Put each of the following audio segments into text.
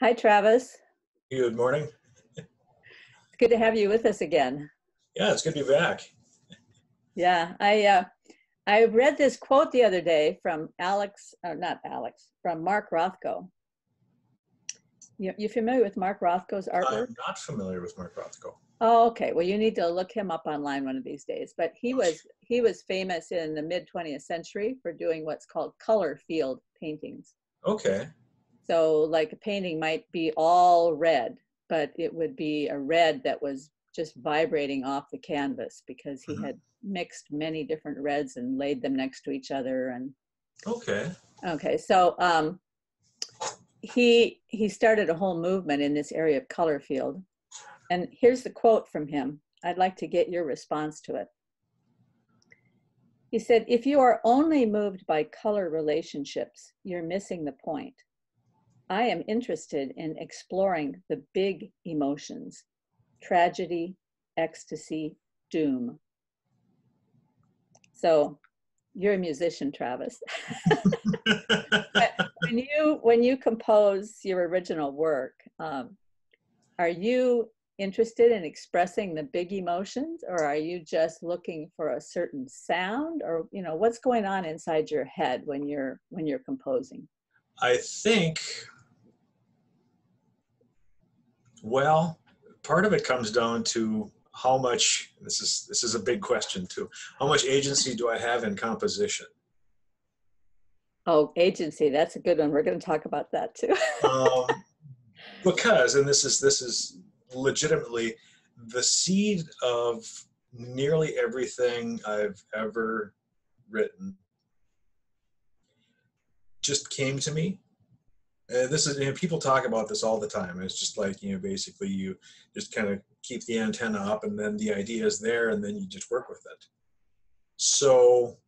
Hi, Travis. Good morning. It's good to have you with us again. Yeah, it's good to be back. Yeah, I uh, I read this quote the other day from Alex, or not Alex, from Mark Rothko. You, you familiar with Mark Rothko's artwork? I'm not familiar with Mark Rothko. Oh, okay. Well, you need to look him up online one of these days. But he was he was famous in the mid 20th century for doing what's called color field paintings. Okay. So, like a painting might be all red, but it would be a red that was just vibrating off the canvas because he Mhm. had mixed many different reds and laid them next to each other. And Okay. okay, so um, he he started a whole movement in this area of color field. And here's the quote from him. I'd like to get your response to it. He said, If you are only moved by color relationships, you're missing the point. I am interested in exploring the big emotions tragedy, ecstasy, doom. So you're a musician, Travis. when you when you compose your original work, um, are you interested in expressing the big emotions, or are you just looking for a certain sound, or you know what's going on inside your head when you're when you're composing? I think, well, part of it comes down to how much this is this is a big question too. How much agency do I have in composition? Oh, agency, that's a good one. We're going to talk about that too. Um, because, and this is this is legitimately the seed of nearly everything I've ever written just came to me. Uh, this is you know, people talk about this all the time. It's just like you know, basically you just kind of keep the antenna up, and then the idea is there, and then you just work with it. So,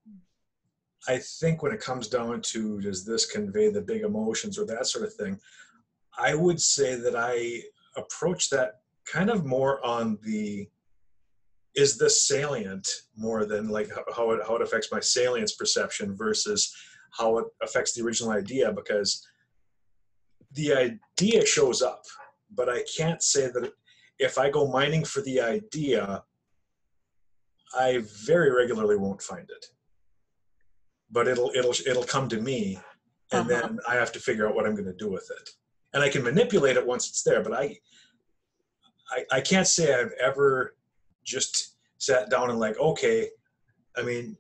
I think when it comes down to does this convey the big emotions or that sort of thing, I would say that I approach that kind of more on the is this salient more than like how- it, how it affects my salience perception versus how it affects the original idea because the idea shows up but i can't say that if i go mining for the idea i very regularly won't find it but it'll it'll it'll come to me and Uh-huh. then i have to figure out what i'm going to do with it and i can manipulate it once it's there but i i, I can't say i've ever just sat down and like okay i mean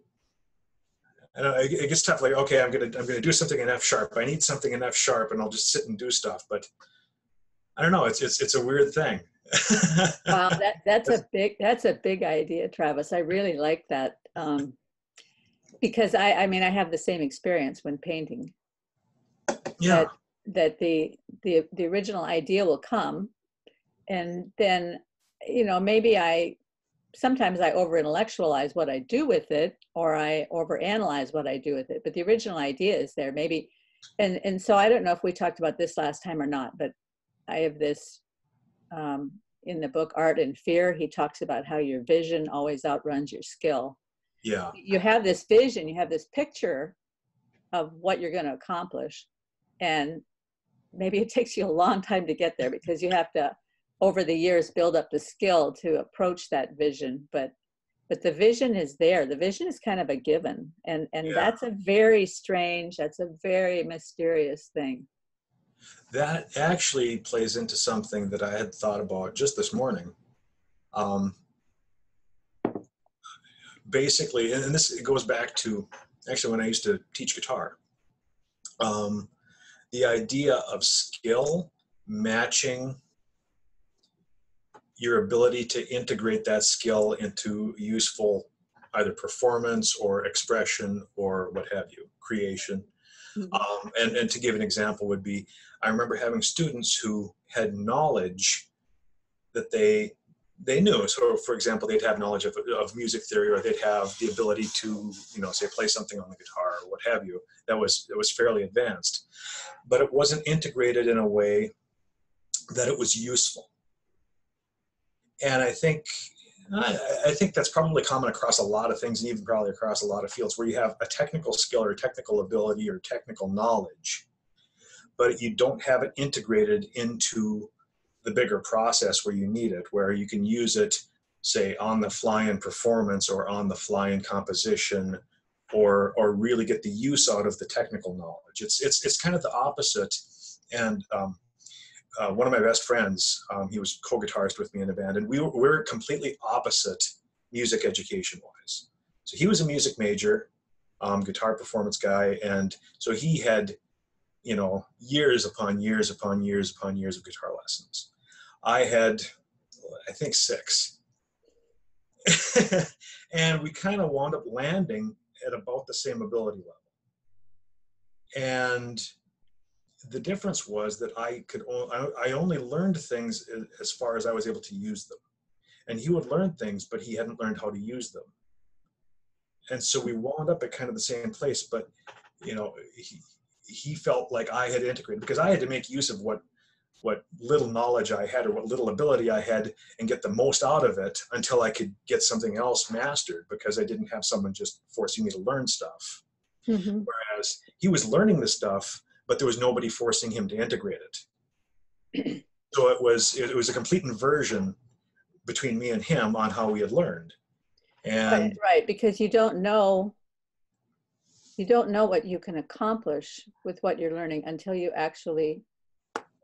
It it gets tough. Like, okay, I'm gonna I'm gonna do something in F sharp. I need something in F sharp, and I'll just sit and do stuff. But I don't know. It's it's it's a weird thing. wow, that that's a big that's a big idea, Travis. I really like that um, because I I mean I have the same experience when painting. yeah. that that the the the original idea will come and then you know maybe i sometimes i over intellectualize what i do with it or i over analyze what i do with it but the original idea is there. Maybe and and so i don't know if we talked about this last time or not but i have this um, in the book art and fear. He talks about how your vision always outruns your skill. Yeah. you have this vision, you have this picture of what you're going to accomplish, and maybe it takes you a long time to get there because you have to, over the years, build up the skill to approach that vision. But but the vision is there. The vision is kind of a given, and and Yeah. that's a very strange, that's a very mysterious thing. That actually plays into something that I had thought about just this morning. Um, basically, and this it goes back to actually when I used to teach guitar. Um, the idea of skill matching your ability to integrate that skill into useful either performance or expression or what have you, creation. Mhm. Um, and, and to give an example would be, I remember having students who had knowledge that they they knew. So, for example, they'd have knowledge of, of music theory, or they'd have the ability to, you know, say play something on the guitar or what have you. That was that was fairly advanced, but it wasn't integrated in a way that it was useful. And I think I, think that's probably common across a lot of things, and even probably across a lot of fields where you have a technical skill or technical ability or technical knowledge, but you don't have it integrated into the bigger process where you need it, where you can use it, say, on the fly in performance or on the fly in composition, or or really get the use out of the technical knowledge. It's it's it's kind of the opposite. And um, uh, one of my best friends, um, he was co-guitarist with me in a band, and we were, we were completely opposite music education wise. So he was a music major, um, guitar performance guy, and so he had, you know, years upon years upon years upon years of guitar lessons. I had, I think, six. and we kind of wound up landing at about the same ability level. And the difference was that I could only, I only learned things as far as I was able to use them. And he would learn things, but he hadn't learned how to use them. And so we wound up at kind of the same place, but you know, he, he felt like I had integrated because I had to make use of what what little knowledge I had or what little ability I had and get the most out of it until I could get something else mastered because I didn't have someone just forcing me to learn stuff. Mm-hmm. Whereas he was learning the stuff, but there was nobody forcing him to integrate it. so it was it was a complete inversion between me and him on how we had learned. And right, right, because you don't know you don't know what you can accomplish with what you're learning until you actually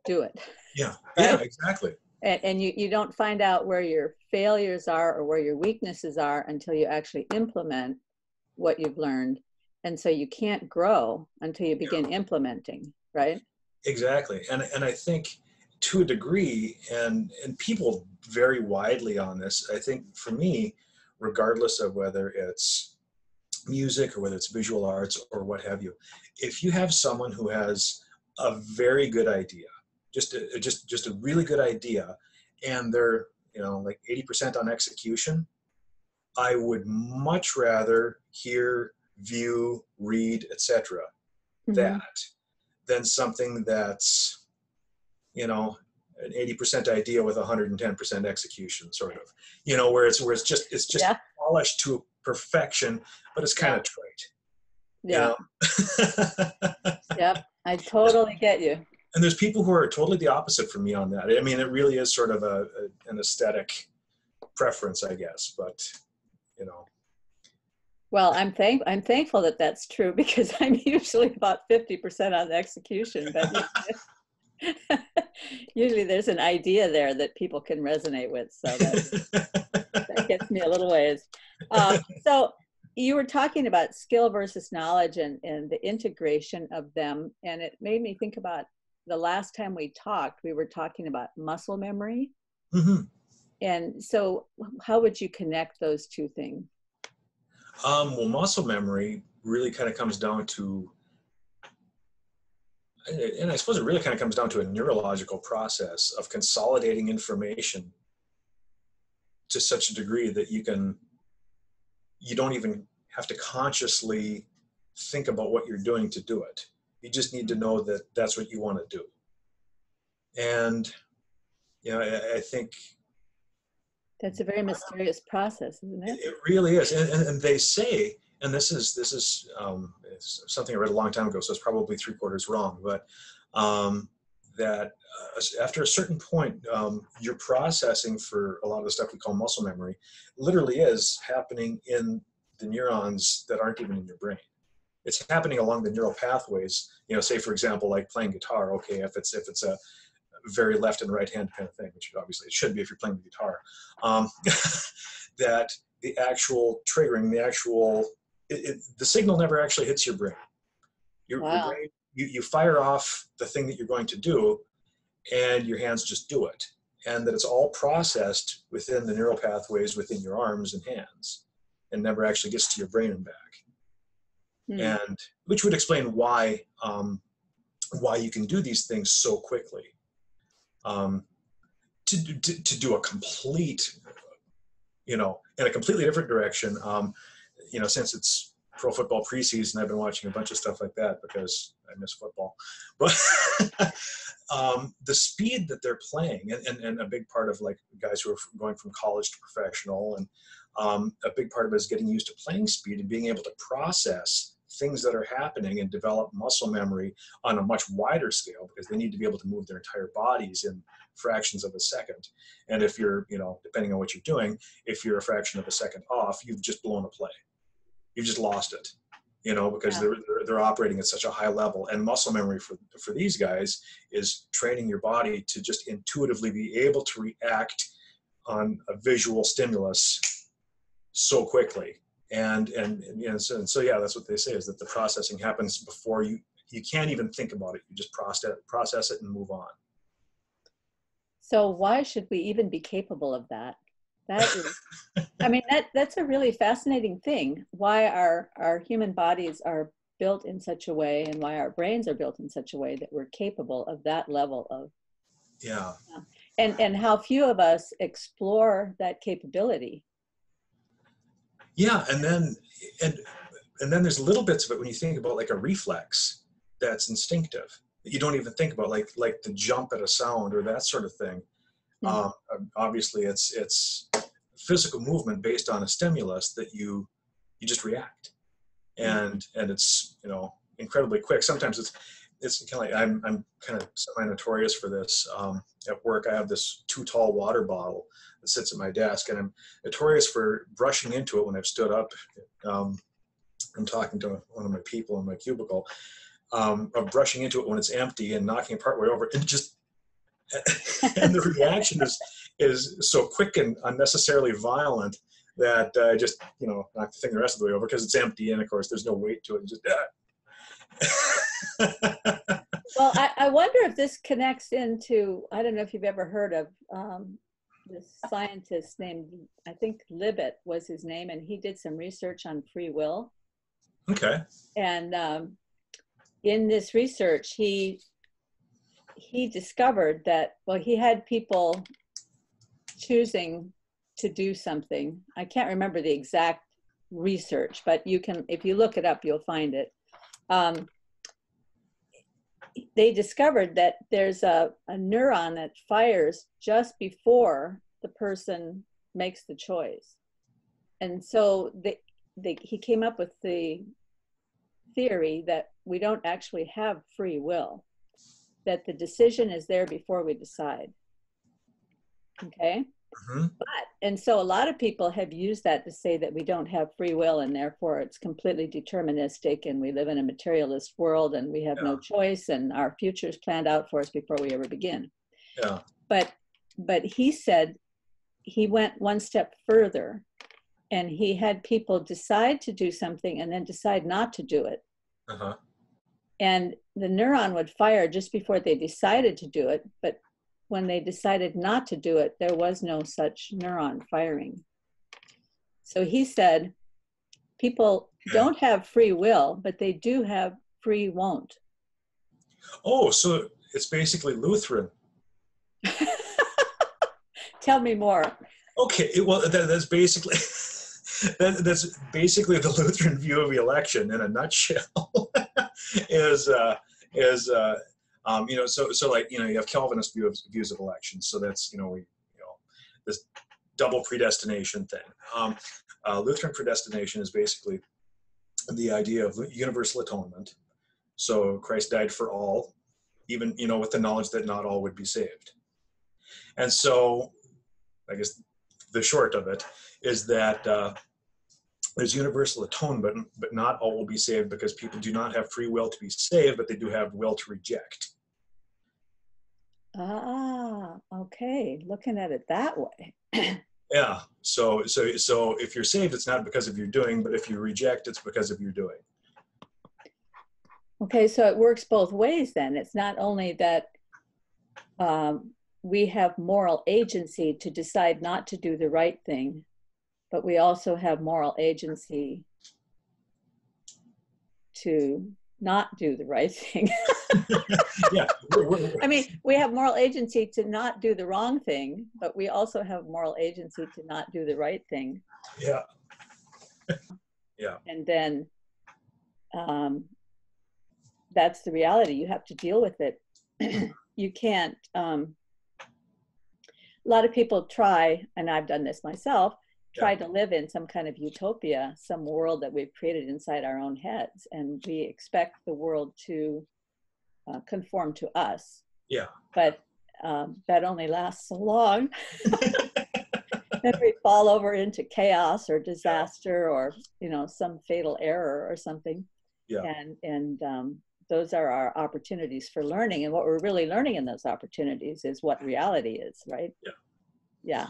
do it. Yeah, yeah, exactly. And, and you, you don't find out where your failures are or where your weaknesses are until you actually implement what you've learned. And so you can't grow until you begin yeah. implementing, right? Exactly. And, and I think to a degree, and, and people vary widely on this, I think for me, regardless of whether it's music or whether it's visual arts or what have you, if you have someone who has a very good idea, just a, just just a really good idea, and they're you know like 80% on execution, I would much rather hear, view, read, etc. Mm-hmm. that than something that's you know an 80% idea with 110% execution sort of you know where it's where it's just it's just yeah. polished to perfection but it's kind yeah. of trite yeah you know? yep i totally get you and there's people who are totally the opposite from me on that. I mean, it really is sort of a, a an aesthetic preference, I guess. But you know. Well, I'm thank I'm thankful that that's true because I'm usually about fifty percent on the execution, but usually there's an idea there that people can resonate with. So that, that gets me a little ways. Um, so you were talking about skill versus knowledge and, and the integration of them, and it made me think about the last time we talked, we were talking about muscle memory. Mm-hmm. And so, how would you connect those two things? Um, well, muscle memory really kind of comes down to, and I suppose it really kind of comes down to a neurological process of consolidating information to such a degree that you can, you don't even have to consciously think about what you're doing to do it. You just need to know that that's what you want to do. And, you know, I, I think. That's a very mysterious process, isn't it? It really is. And, and, and they say, and this is, this is um, something I read a long time ago, so it's probably three quarters wrong, but um, that uh, after a certain point, um, your processing for a lot of the stuff we call muscle memory literally is happening in the neurons that aren't even in your brain it's happening along the neural pathways you know say for example like playing guitar okay if it's if it's a very left and right hand kind of thing which obviously it should be if you're playing the guitar um, that the actual triggering the actual it, it, the signal never actually hits your brain your, wow. your brain you, you fire off the thing that you're going to do and your hands just do it and that it's all processed within the neural pathways within your arms and hands and never actually gets to your brain and back mm. and which would explain why um, why you can do these things so quickly. Um, to, to, to do a complete, you know, in a completely different direction. Um, you know, since it's pro football preseason, I've been watching a bunch of stuff like that because I miss football. But um, the speed that they're playing, and, and, and, a big part of like guys who are going from college to professional, and um, a big part of it is getting used to playing speed and being able to process things that are happening and develop muscle memory on a much wider scale because they need to be able to move their entire bodies in fractions of a second. And if you're, you know, depending on what you're doing, if you're a fraction of a second off, you've just blown a play. You've just lost it, you know, because Yeah. they're, they're they're operating at such a high level. And muscle memory for for these guys is training your body to just intuitively be able to react on a visual stimulus so quickly. And and and, so, and so yeah, that's what they say is that the processing happens before you you can't even think about it. You just process process it and move on. So why should we even be capable of that? That is, I mean, that that's a really fascinating thing. Why our our human bodies are built in such a way, and why our brains are built in such a way that we're capable of that level of, Yeah. and and how few of us explore that capability. Yeah, and then and and then there's little bits of it when you think about like a reflex that's instinctive that you don't even think about, like like the jump at a sound or that sort of thing. Mhm. Um, obviously, it's it's physical movement based on a stimulus that you you just react, and and it's you know incredibly quick. Sometimes it's it's kind of like I'm I'm kind of semi notorious for this. Um, at work, I have this too tall water bottle that sits at my desk, and I'm notorious for brushing into it when I've stood up. Um, I'm talking to one of my people in my cubicle, um, of brushing into it when it's empty and knocking it partway over, and just and the reaction is is so quick and unnecessarily violent that uh, I just you know knock the thing the rest of the way over because it's empty and of course there's no weight to it. Just ah. Well, I, I wonder if this connects into I don't know if you've ever heard of um, this scientist named I think Libet was his name, and he did some research on free will. okay. and um, in this research he he discovered that well he had people choosing to do something i can't remember the exact research but you can if you look it up you'll find it um, they discovered that there's a, a neuron that fires just before the person makes the choice and so they, they, he came up with the theory that we don't actually have free will, that the decision is there before we decide. Okay? Mhm. But, and so a lot of people have used that to say that we don't have free will and therefore it's completely deterministic and we live in a materialist world and we have no choice and our future is planned out for us before we ever begin. Yeah. But, but he said he went one step further and he had people decide to do something and then decide not to do it Uh-huh. and the neuron would fire just before they decided to do it but when they decided not to do it there was no such neuron firing so he said people don't have free will but they do have free won't Oh, so it's basically Lutheran. tell me more Okay, well, that, that's basically that, that's basically the Lutheran view of the election in a nutshell. is uh, is uh, um, you know so so like you know you have Calvinist view of, views of elections. So that's you know we you know this double predestination thing. Um, uh, Lutheran predestination is basically the idea of universal atonement. So Christ died for all, even you know with the knowledge that not all would be saved. And so, I guess the short of it is that uh, there's universal atonement, but not all will be saved because people do not have free will to be saved, but they do have will to reject. Ah okay looking at it that way Yeah. So so so if you're saved, it's not because of your doing, but if you reject, it's because of your doing. Okay, so it works both ways then. It's not only that um, we have moral agency to decide not to do the right thing, but we also have moral agency to not do the right thing. Yeah. I mean, we have moral agency to not do the wrong thing, but we also have moral agency to not do the right thing. Yeah. yeah. and then um, that's the reality you have to deal with it you can't um, a lot of people try and i've done this myself tried to live in some kind of utopia, some world that we've created inside our own heads, and we expect the world to uh, conform to us. Yeah. But um, that only lasts so long. then we fall over into chaos or disaster or you know some fatal error or something. Yeah. And and um, those are our opportunities for learning, and what we're really learning in those opportunities is what reality is, right? Yeah. Yeah.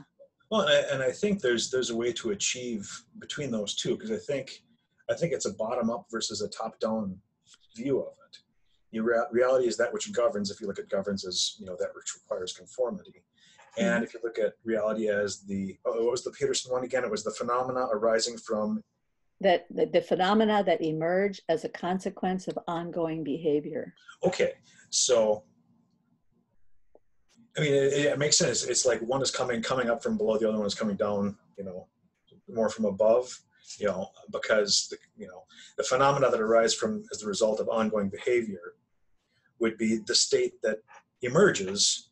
Well, and I, and I think there's there's a way to achieve between those two because I think I think it's a bottom up versus a top down view of it. Your rea- reality is that which governs. If you look at governs as you know that which requires conformity, hmm. and if you look at reality as the oh, what was the Peterson one again? It was the phenomena arising from That the, the phenomena that emerge as a consequence of ongoing behavior. okay. So I mean, it, it makes sense. It's like one is coming coming up from below, the other one is coming down. You know, more from above. You know, because the, you know the phenomena that arise from as the result of ongoing behavior would be the state that emerges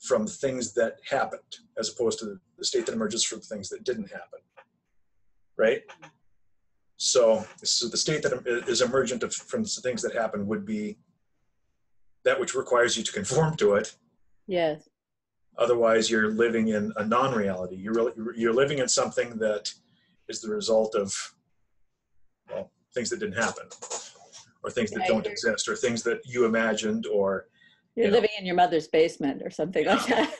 from things that happened, as opposed to the state that emerges from things that didn't happen. Right. So, so the state that is emergent of, from things that happen would be that which requires you to conform to it Yes. otherwise you're living in a non-reality you're really, you're living in something that is the result of well things that didn't happen or things that Right. don't exist or things that you imagined or You're You know. living in your mother's basement or something like that.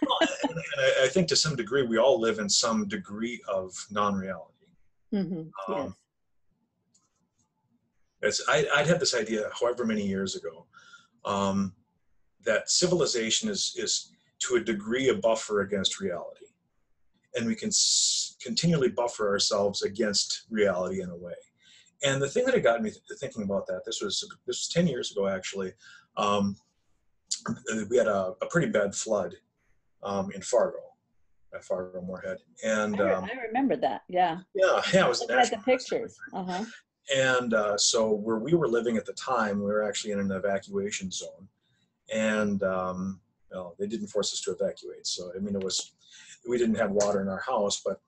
and I, I think to some degree we all live in some degree of non-reality Mm-hmm. Um, yes. it's, I, I'd had this idea however many years ago um, that civilization is, is to a degree a buffer against reality. And we can s- continually buffer ourselves against reality in a way. And the thing that had got me th- thinking about that, this was this was 10 years ago actually. Um, we had a, a pretty bad flood um, in Fargo, at Fargo Moorhead. And I, re- um, I remember that. Yeah. yeah, yeah, it was at the pictures. Uh huh. and uh, so where we were living at the time, we were actually in an evacuation zone, and um, well, they didn't force us to evacuate. So I mean, it was we didn't have water in our house, but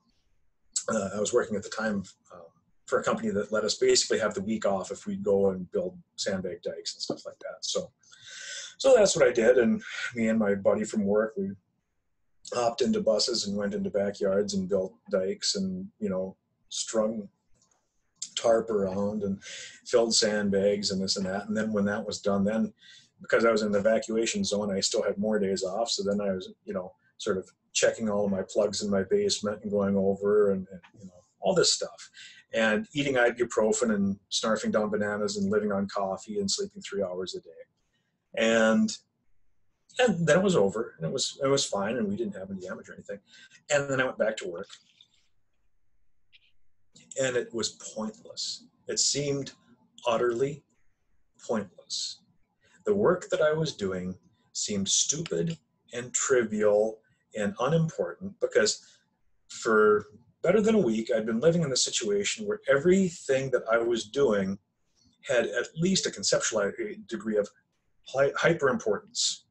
uh, I was working at the time um, for a company that let us basically have the week off if we'd go and build sandbag dikes and stuff like that. So, so that's what I did, and me and my buddy from work we hopped into buses and went into backyards and built dikes and you know strung tarp around and filled sandbags and this and that. And then when that was done, then because I was in the evacuation zone, I still had more days off. So then I was, you know, sort of checking all of my plugs in my basement and going over and, and you know all this stuff, and eating ibuprofen and snarfing down bananas and living on coffee and sleeping three hours a day, and and then it was over and it was it was fine and we didn't have any damage or anything, and then I went back to work and it was pointless. It seemed utterly pointless. The work that I was doing seemed stupid and trivial and unimportant because for better than a week, I'd been living in a situation where everything that I was doing had at least a conceptual degree of hyper importance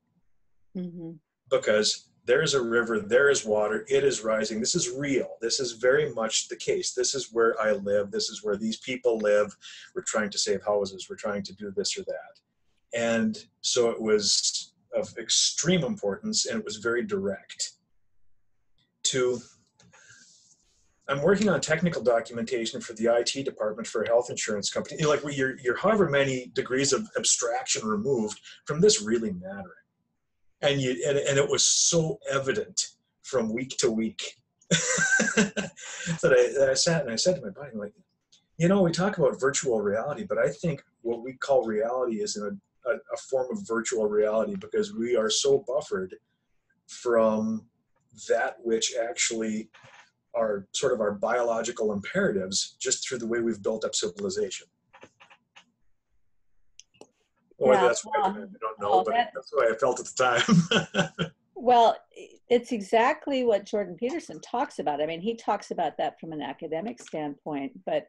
hmm because there is a river, there is water, it is rising. This is real. This is very much the case. This is where I live. This is where these people live. We're trying to save houses. We're trying to do this or that. And so it was of extreme importance and it was very direct. To, I'm working on technical documentation for the IT department for a health insurance company. You know, like you're, you're however many degrees of abstraction removed from this really mattering and you and, and it was so evident from week to week that, I, that I sat and I said to my buddy, like, you know, we talk about virtual reality, but I think what we call reality is in a, a, a form of virtual reality because we are so buffered from that which actually are sort of our biological imperatives just through the way we've built up civilization. Or Yeah, that's what I, don't know, well, but that- that's what I felt at the time. Well, it's exactly what Jordan Peterson talks about. I mean, he talks about that from an academic standpoint, but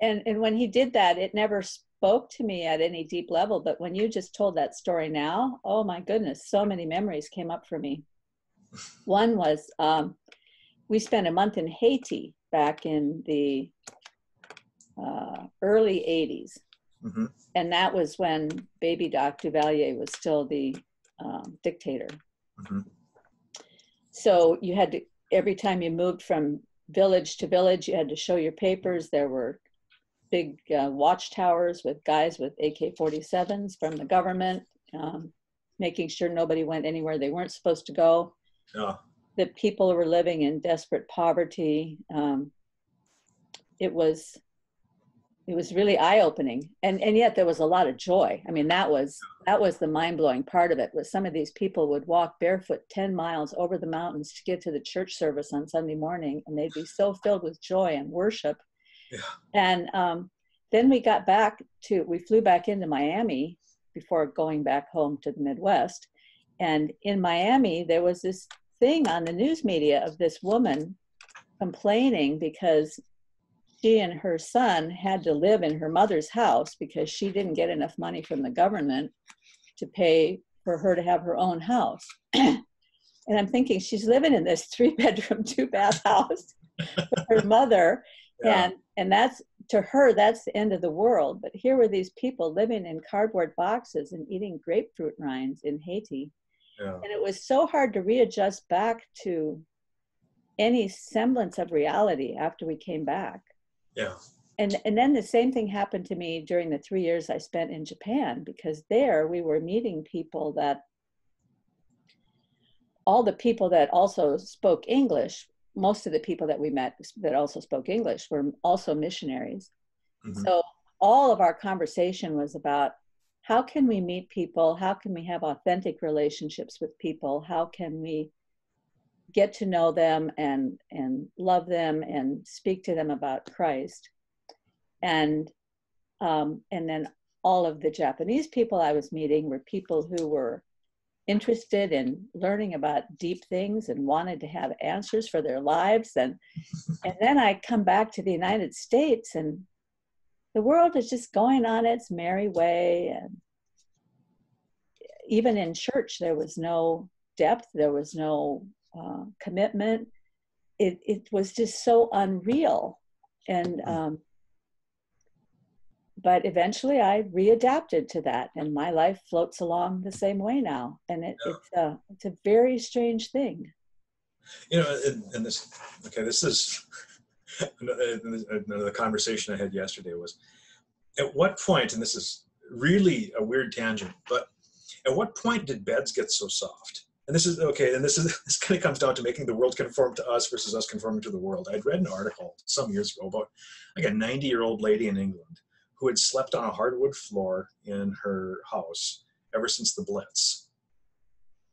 and and when he did that, it never spoke to me at any deep level. But when you just told that story now, oh my goodness, so many memories came up for me. One was um, we spent a month in Haiti back in the uh, early 80s. hmm And that was when baby Doc Duvalier was still the um, dictator. hmm So you had to, every time you moved from village to village, you had to show your papers. There were big uh, watchtowers with guys with AK 47s from the government, um, making sure nobody went anywhere they weren't supposed to go. Yeah. That people were living in desperate poverty. Um, it was it was really eye-opening and and yet there was a lot of joy i mean that was that was the mind-blowing part of it was some of these people would walk barefoot 10 miles over the mountains to get to the church service on sunday morning and they'd be so filled with joy and worship Yeah. and um, then we got back to we flew back into miami before going back home to the midwest and in miami there was this thing on the news media of this woman complaining because she and her son had to live in her mother's house because she didn't get enough money from the government to pay for her to have her own house. and I'm thinking she's living in this three bedroom, two bath house with her mother. Yeah. And and that's to her, that's the end of the world. But here were these people living in cardboard boxes and eating grapefruit rinds in Haiti. yeah. And it was so hard to readjust back to any semblance of reality after we came back Yeah. and and then the same thing happened to me during the three years I spent in Japan because there we were meeting people that all the people that also spoke English, most of the people that we met that also spoke English were also missionaries. Mhm. So all of our conversation was about how can we meet people, how can we have authentic relationships with people, how can we get to know them and and love them and speak to them about Christ and um, and then all of the Japanese people I was meeting were people who were interested in learning about deep things and wanted to have answers for their lives and and then I come back to the United States and the world is just going on its merry way and even in church there was no depth there was no uh, commitment. It, it was just so unreal. And um, but eventually i readapted to that and my life floats along the same way now. And it, Yeah. it's a it's a very strange thing. You know and, and this okay this is another conversation i had yesterday was at what point and this is really a weird tangent but at what point did beds get so soft? And this is okay and this is this kind of comes down to making the world conform to us versus us conforming to the world. I'd read an article some years ago about like a 90 year old lady in england who had slept on a hardwood floor in her house ever since the blitz.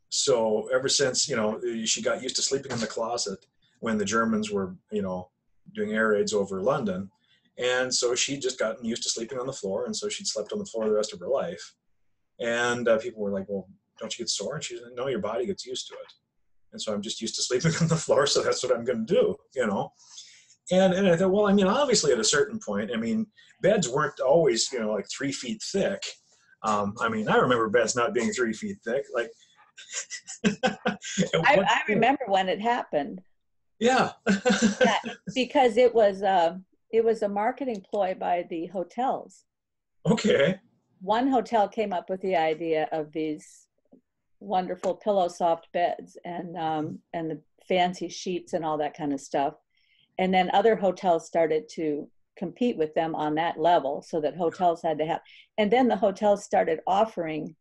So ever since you know she got used to sleeping in the closet when the germans were you know doing air raids over london. And so she'd just gotten used to sleeping on the floor and so she'd slept on the floor the rest of her life. And uh, people were like well don't you get sore? And she's like no your body gets used to it. And so i'm just used to sleeping on the floor so that's what i'm going to do you know and and i thought well i mean obviously at a certain point i mean beds weren't always you know like three feet thick. Um, i mean i remember beds not being three feet thick like I, I remember when it happened. Yeah. Because it was uh, it was a marketing ploy by the hotels. Okay. One hotel came up with the idea of these wonderful pillow soft beds and um, and the fancy sheets and all that kind of stuff and then other hotels started to compete with them on that level so that hotels had to have and then the hotels started offering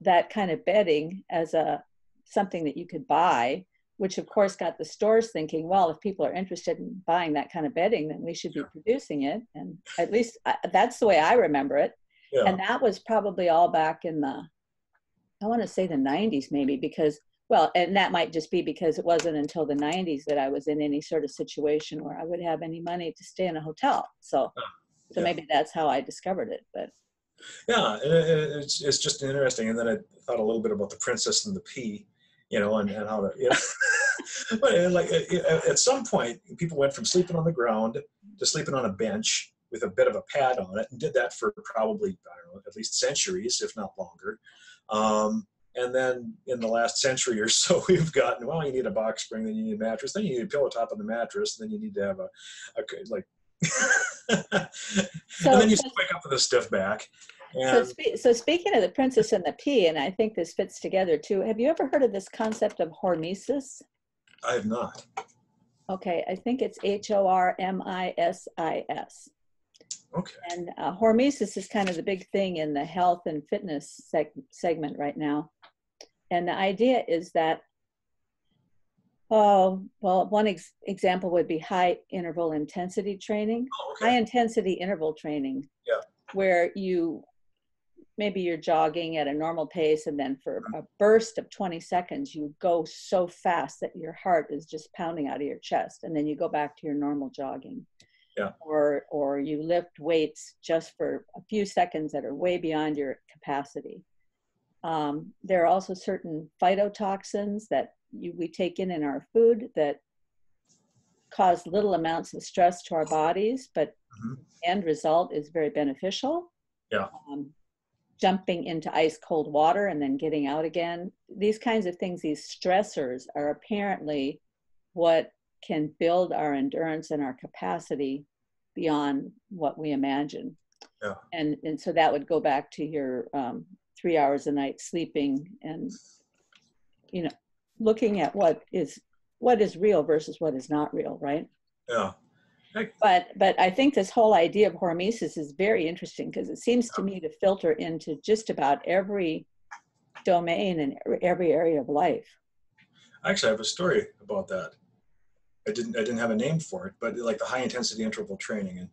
that kind of bedding as a something that you could buy which of course got the stores thinking well if people are interested in buying that kind of bedding then we should be producing it. And at least I, that's the way i remember it. Yeah. And that was probably all back in the i want to say the 90s maybe because well and that might just be because it wasn't until the 90s that i was in any sort of situation where i would have any money to stay in a hotel so so yeah. maybe that's how i discovered it but Yeah, and it- it- it's it's just interesting. And then I thought a little bit about the princess and the pea, you know, and, and how to, you know, but like at, at some point, people went from sleeping on the ground to sleeping on a bench with a bit of a pad on it, and did that for probably I don't know at least centuries, if not longer. Um, And then in the last century or so, we've gotten well. You need a box spring, then you need a mattress, then you need a pillow top on the mattress, then you need to have a, a like. So- and then you so- wake up with a stiff back. So, spe- so speaking of the princess and the pea, and I think this fits together too. Have you ever heard of this concept of hormesis? I have not. Okay, I think it's H O R M I S I S. Okay. And uh, hormesis is kind of the big thing in the health and fitness seg- segment right now. And the idea is that, oh, well, one ex- example would be high interval intensity training. Oh, high intensity interval training. Yeah. Where you maybe you're jogging at a normal pace and then for a burst of 20 seconds you go so fast that your heart is just pounding out of your chest and then you go back to your normal jogging. Yeah. Or or you lift weights just for a few seconds that are way beyond your capacity. Um, there are also certain phytotoxins that you, we take in in our food that cause little amounts of stress to our bodies, but Mhm. end result is very beneficial. Yeah. Um, jumping into ice cold water and then getting out again. These kinds of things, these stressors are apparently what can build our endurance and our capacity beyond what we imagine. Yeah. And, and so that would go back to your um, three hours a night sleeping and, you know, looking at what is what is real versus what is not real, right? Yeah. but but i think this whole idea of hormesis is very interesting because it seems to me to filter into just about every domain and every- every area of life Actually, I have a story about that. I didn't I didn't have a name for it, but like the high intensity interval training and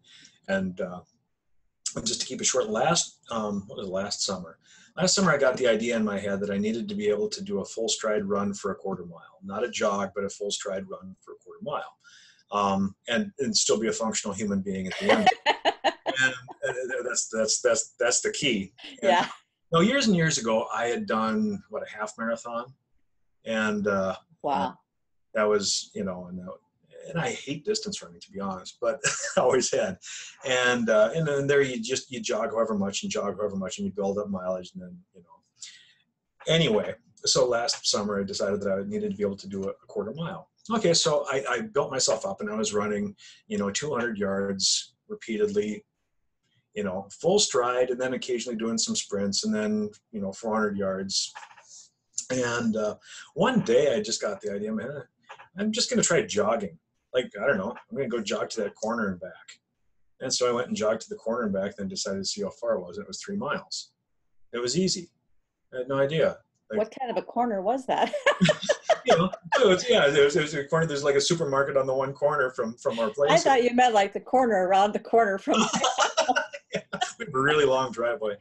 and uh, just to keep it short, last um, what was it, last summer? Last summer, I got the idea in my head that I needed to be able to do a full stride run for a quarter mile, not a jog, but a full stride run for a quarter mile, um, and and still be a functional human being at the end. and that's that's that's that's the key. And yeah no, years and years ago, I had done what a half marathon, and uh, wow that was you know, and, that- and I hate distance running to be honest, but I always had, and uh, and then there you just you jog however much and jog however much and you build up mileage and then you know. Anyway, so last summer I decided that I needed to be able to do a, a quarter mile. Okay, so I, I built myself up and I was running, you know, 200 yards repeatedly, you know, full stride, and then occasionally doing some sprints, and then you know, 400 yards. And uh, one day I just got the idea, man, I'm just going to try jogging. Like I don't know, I'm to go jog to that corner and back. And so I went and jogged to the corner and back, then decided to see how far it was. It was three miles. It was easy. I had no idea. Like- what kind of a corner was that You know, yeah, there's, there's a corner. There's like a supermarket on the one corner from from our place. i thought you meant like the corner around the corner from We have a really long driveway.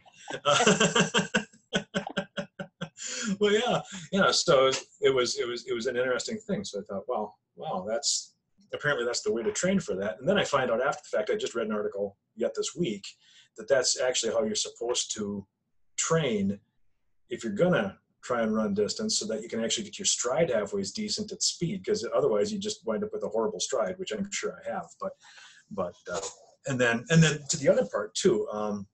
well, yeah, yeah. So it was, it was, it was an interesting thing. So I thought, well, wow, that's apparently that's the way to train for that. And then I find out after the fact, I just read an article yet this week that that's actually how you're supposed to train if you're gonna try and run distance, so that you can actually get your stride halfway decent at speed. Because otherwise, you just wind up with a horrible stride, which I'm sure I have. But, but. Uh, and then and then to the other part too um,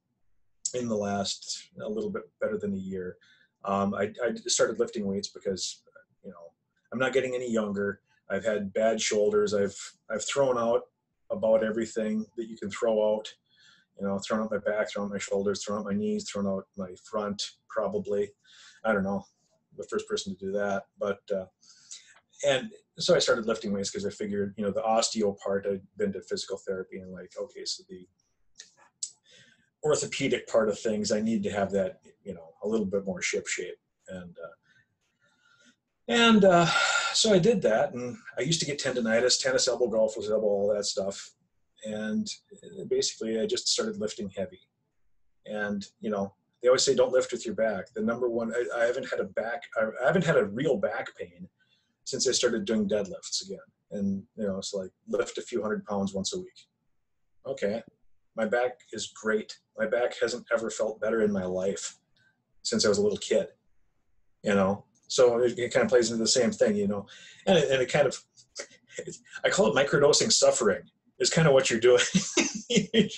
in the last a little bit better than a year um, I, I started lifting weights because you know i'm not getting any younger i've had bad shoulders. I've i've thrown out about everything that you can throw out. You know thrown out my back thrown out my shoulders thrown out my knees thrown out my front probably. I don't know. The first person to do that but uh, and so I started lifting weights because I figured, you know, the osteo part, I'd been to physical therapy and like, okay, so the orthopedic part of things, I need to have that, you know, a little bit more ship shape. And, uh, and uh, so I did that. And I used to get tendonitis, tennis elbow, golfer's elbow, all that stuff. And uh, basically, I just started lifting heavy. And, you know, they always say don't lift with your back. The number one, I, I haven't had a back, I haven't had a real back pain since I started doing deadlifts again. And, you know, it's like lift a few hundred pounds once a week. Okay. My back is great. My back hasn't ever felt better in my life since I was a little kid, you know? So it, it kind of plays into the same thing, you know? And it, and it kind of, I call it microdosing suffering. is kind of what you're doing. you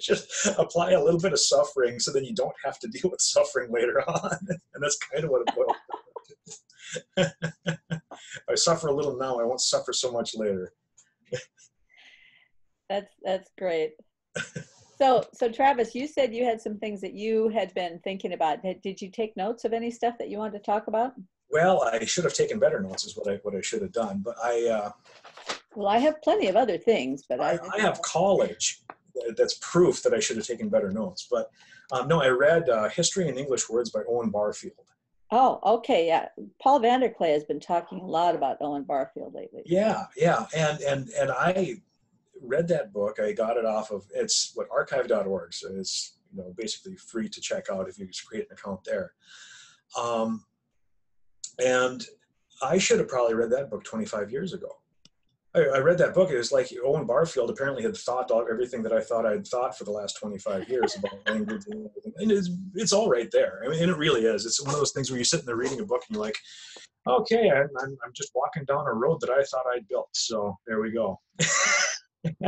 just apply a little bit of suffering so then you don't have to deal with suffering later on. And that's kind of what it boils I suffer a little now, I won't suffer so much later. that's that's great. So so Travis, you said you had some things that you had been thinking about. Did you take notes of any stuff that you wanted to talk about? Well, I should have taken better notes is what I what I should have done. But I uh well, I have plenty of other things, but I, I, I have college. That's proof that I should have taken better notes. But um, no, I read uh, History and English Words by Owen Barfield. Oh, okay, yeah. Paul VanderKlay has been talking a lot about Owen Barfield lately. Yeah, yeah, and and and I read that book. I got it off of it's what archive.org. So it's you know basically free to check out if you just create an account there. Um, and I should have probably read that book 25 years ago. I, I read that book. It was like Owen Barfield apparently had thought all, everything that I thought I'd thought for the last 25 years about language and everything. And it's, it's all right there. I mean, and it really is. It's one of those things where you sit in there reading a book and you're like, okay, I, I'm, I'm just walking down a road that I thought I'd built. So there we go.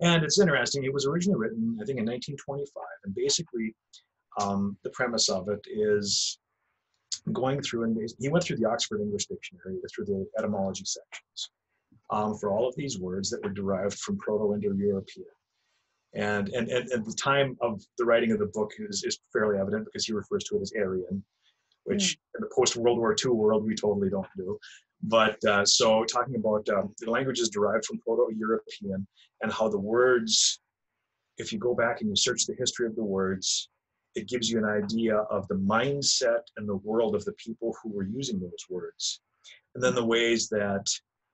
and it's interesting. It was originally written, I think, in 1925. And basically, um, the premise of it is going through and he went through the Oxford English Dictionary, through the etymology sections um, for all of these words that were derived from Proto-Indo-European. And, and, and, and the time of the writing of the book is, is fairly evident because he refers to it as Aryan, which mm. in the post-World War II world we totally don't do. But uh, so talking about um, the languages derived from Proto-European and how the words, if you go back and you search the history of the words, it gives you an idea of the mindset and the world of the people who were using those words. And then the ways that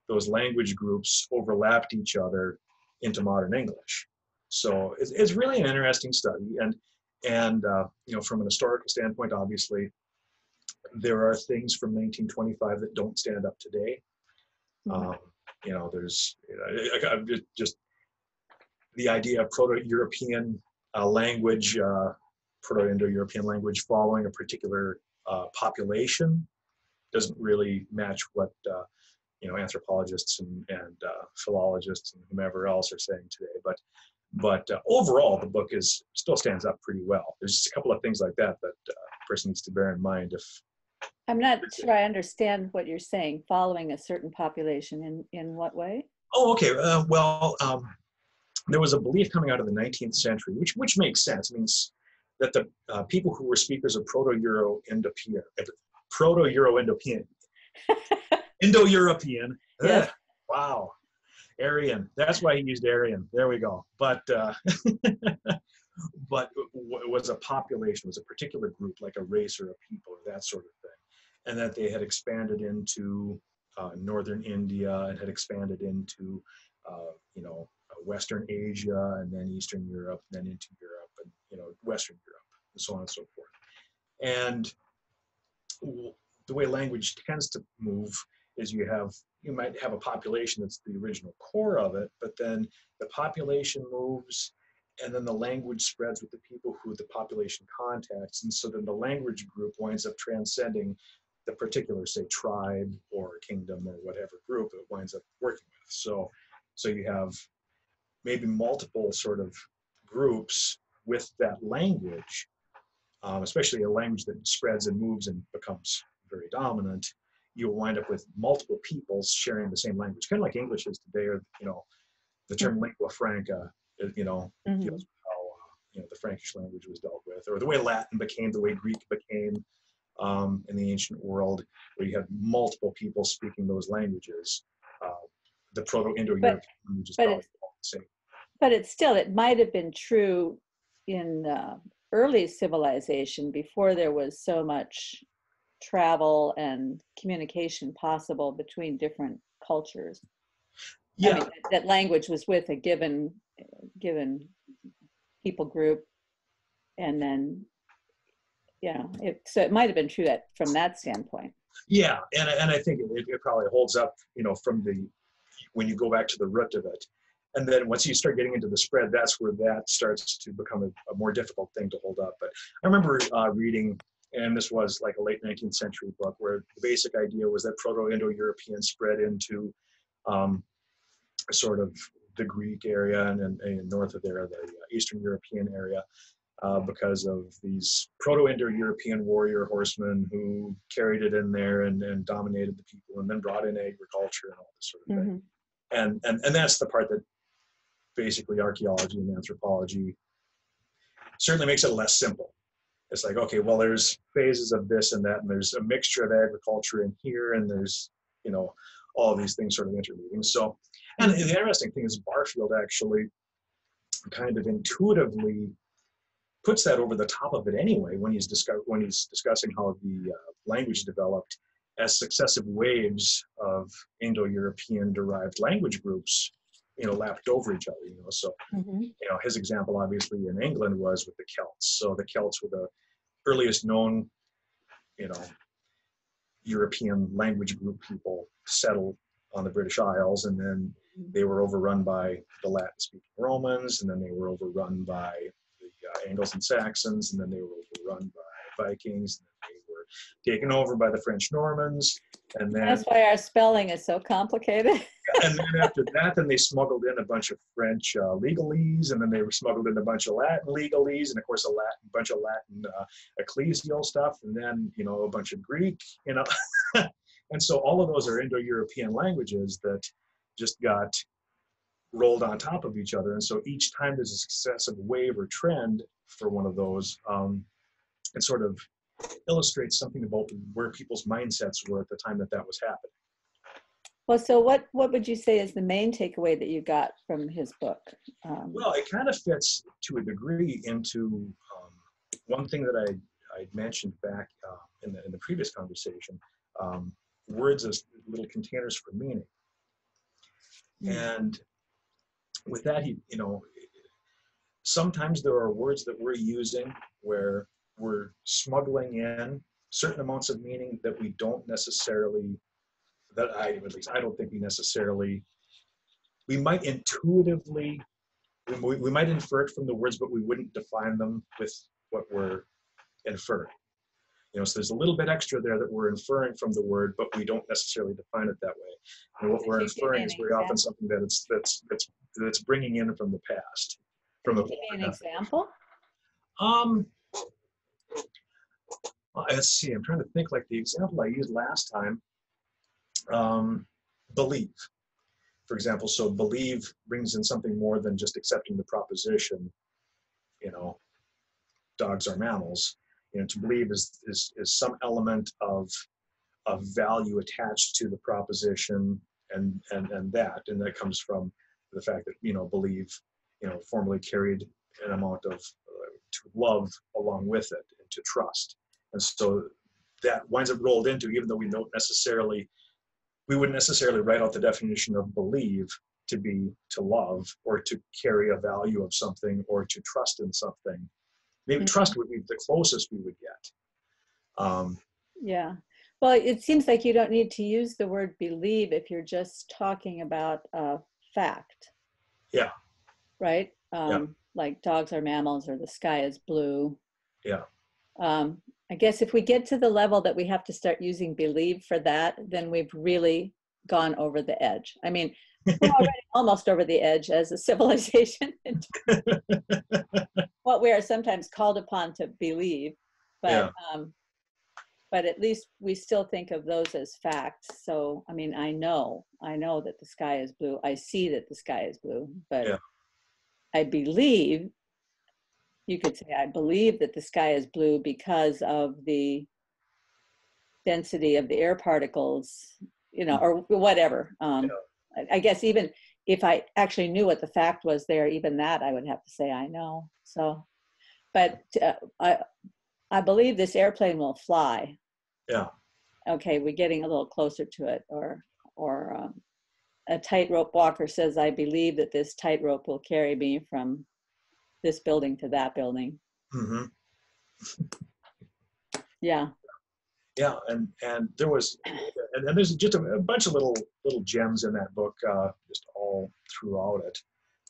those language groups overlapped each other into modern English. So it's, it's really an interesting study. And, and uh, you know, from an historical standpoint, obviously, there are things from 1925 that don't stand up today. Mm-hmm. Um, you know, there's you know, just, just the idea of Proto-European uh, language, uh, Proto-Indo-European language following a particular uh, population doesn't really match what uh, you know anthropologists and, and uh, philologists and whomever else are saying today. But but uh, overall, the book is still stands up pretty well. There's just a couple of things like that that uh, a person needs to bear in mind if. I'm not sure I understand what you're saying. Following a certain population in in what way? Oh, okay. Uh, well, um, there was a belief coming out of the 19th century, which which makes sense. It means that the uh, people who were speakers of Proto-Euro-Indo-European, Proto-Euro-Indo-European, Indo-European. Yeah. Wow. Aryan. That's why he used Aryan. There we go. But uh, but it was a population, was a particular group, like a race or a people or that sort of thing, and that they had expanded into uh, northern India and had expanded into uh, you know Western Asia and then Eastern Europe, and then into Europe and you know Western Europe and so on and so forth. And the way language tends to move is you have you might have a population that's the original core of it, but then the population moves and then the language spreads with the people who the population contacts. And so then the language group winds up transcending the particular, say, tribe or kingdom or whatever group it winds up working with. So, so you have maybe multiple sort of groups with that language, um, especially a language that spreads and moves and becomes very dominant you'll wind up with multiple peoples sharing the same language, kind of like English is today, or you know, the term mm-hmm. lingua franca, uh, you know, mm-hmm. deals with how uh, you know the Frankish language was dealt with, or the way Latin became, the way Greek became um, in the ancient world, where you had multiple people speaking those languages. Uh, the Proto-Indo-European languages but probably the same. But it's still, it might have been true in uh, early civilization before there was so much travel and communication possible between different cultures. Yeah. I mean, that language was with a given given people group, and then you know, it, so it might have been true that from that standpoint. Yeah, and and I think it, it probably holds up, you know, from the when you go back to the root of it. And then once you start getting into the spread, that's where that starts to become a, a more difficult thing to hold up. But I remember uh, reading and this was like a late 19th century book where the basic idea was that proto-indo-european spread into um, sort of the Greek area and, and, and north of there, the uh, Eastern European area, uh, because of these Proto-Indo-European warrior horsemen who carried it in there and, and dominated the people, and then brought in agriculture and all this sort of thing. Mhm. And and and that's the part that basically archaeology and anthropology certainly makes it less simple. It's like, okay, well, there's phases of this and that, and there's a mixture of agriculture in here, and there's, you know, all these things sort of interleaving. So, and the interesting thing is Barfield actually kind of intuitively puts that over the top of it anyway when he's discuss when he's discussing how the uh, language developed as successive waves of Indo-European derived language groups, you know, lapped over each other. You know, so Mhm. you know, his example obviously in England was with the Celts. So the Celts were the earliest known, you know, European language group people settled on the British Isles, and then they were overrun by the Latin-speaking Romans, and then they were overrun by the uh, Angles and Saxons, and then they were overrun by Vikings, and then they taken over by the French Normans, and then That's why our spelling is so complicated. and then after that, then they smuggled in a bunch of French uh, legalese, and then they were smuggled in a bunch of Latin legalese, and of course a Latin bunch of Latin uh, ecclesial stuff, and then you know a bunch of Greek, you know, and so all of those are Indo-European languages that just got rolled on top of each other, and so each time there's a successive wave or trend for one of those, um, it sort of illustrates something about where people's mindsets were at the time that that was happening. Well, so what, what would you say is the main takeaway that you got from his book? Um, Well, it kind of fits to a degree into um, one thing that I I mentioned back uh, in the in the previous conversation. Um, words as little containers for meaning, Mm. and with that, he you know sometimes there are words that we're using where we're smuggling in certain amounts of meaning that we don't necessarily that I at least I don't think we necessarily we might intuitively we, we- might infer it from the words, but we wouldn't define them with what we're inferring. You know, so there's a little bit extra there that we're inferring from the word, but we don't necessarily define it that way. And what we're you give me inferring is very often something that it's that's that's that's bringing in from the past. From a Give me an example. um, let's see. I'm trying to think. Like the example I used last time, um, believe, for example. So believe brings in something more than just accepting the proposition. You know, dogs are mammals. You know, to believe is is is some element of of value attached to the proposition, and and and that, and that comes from the fact that you know believe, you know, formerly carried an amount of uh, to love along with it to trust. And so that winds up rolled into, even though we don't necessarily, we wouldn't necessarily write out the definition of believe to be to love or to carry a value of something or to trust in something. Maybe Mhm. trust would be the closest we would get. Um, Yeah. Well, it seems like you don't need to use the word believe if you're just talking about a fact. Yeah. Right? Um, Like dogs are mammals or the sky is blue. Yeah. Um, I guess if we get to the level that we have to start using believe for that, then we've really gone over the edge. I mean, we're already almost over the edge as a civilization. what we are sometimes called upon to believe, but Yeah. um, but at least we still think of those as facts. So I mean, I know, I know that the sky is blue. I see that the sky is blue, but Yeah. I believe. You could say I believe that the sky is blue because of the density of the air particles, you know, or whatever. Um, I- I guess even if I actually knew what the fact was there, even that I would have to say I know. So, but uh, I, I believe this airplane will fly. Yeah. Okay, we're getting a little closer to it. Or, or um, a tightrope walker says, "I believe that this tightrope will carry me from this building to that building." mhm. Yeah. yeah and and there was and, and there's just a, a bunch of little little gems in that book uh, just all throughout it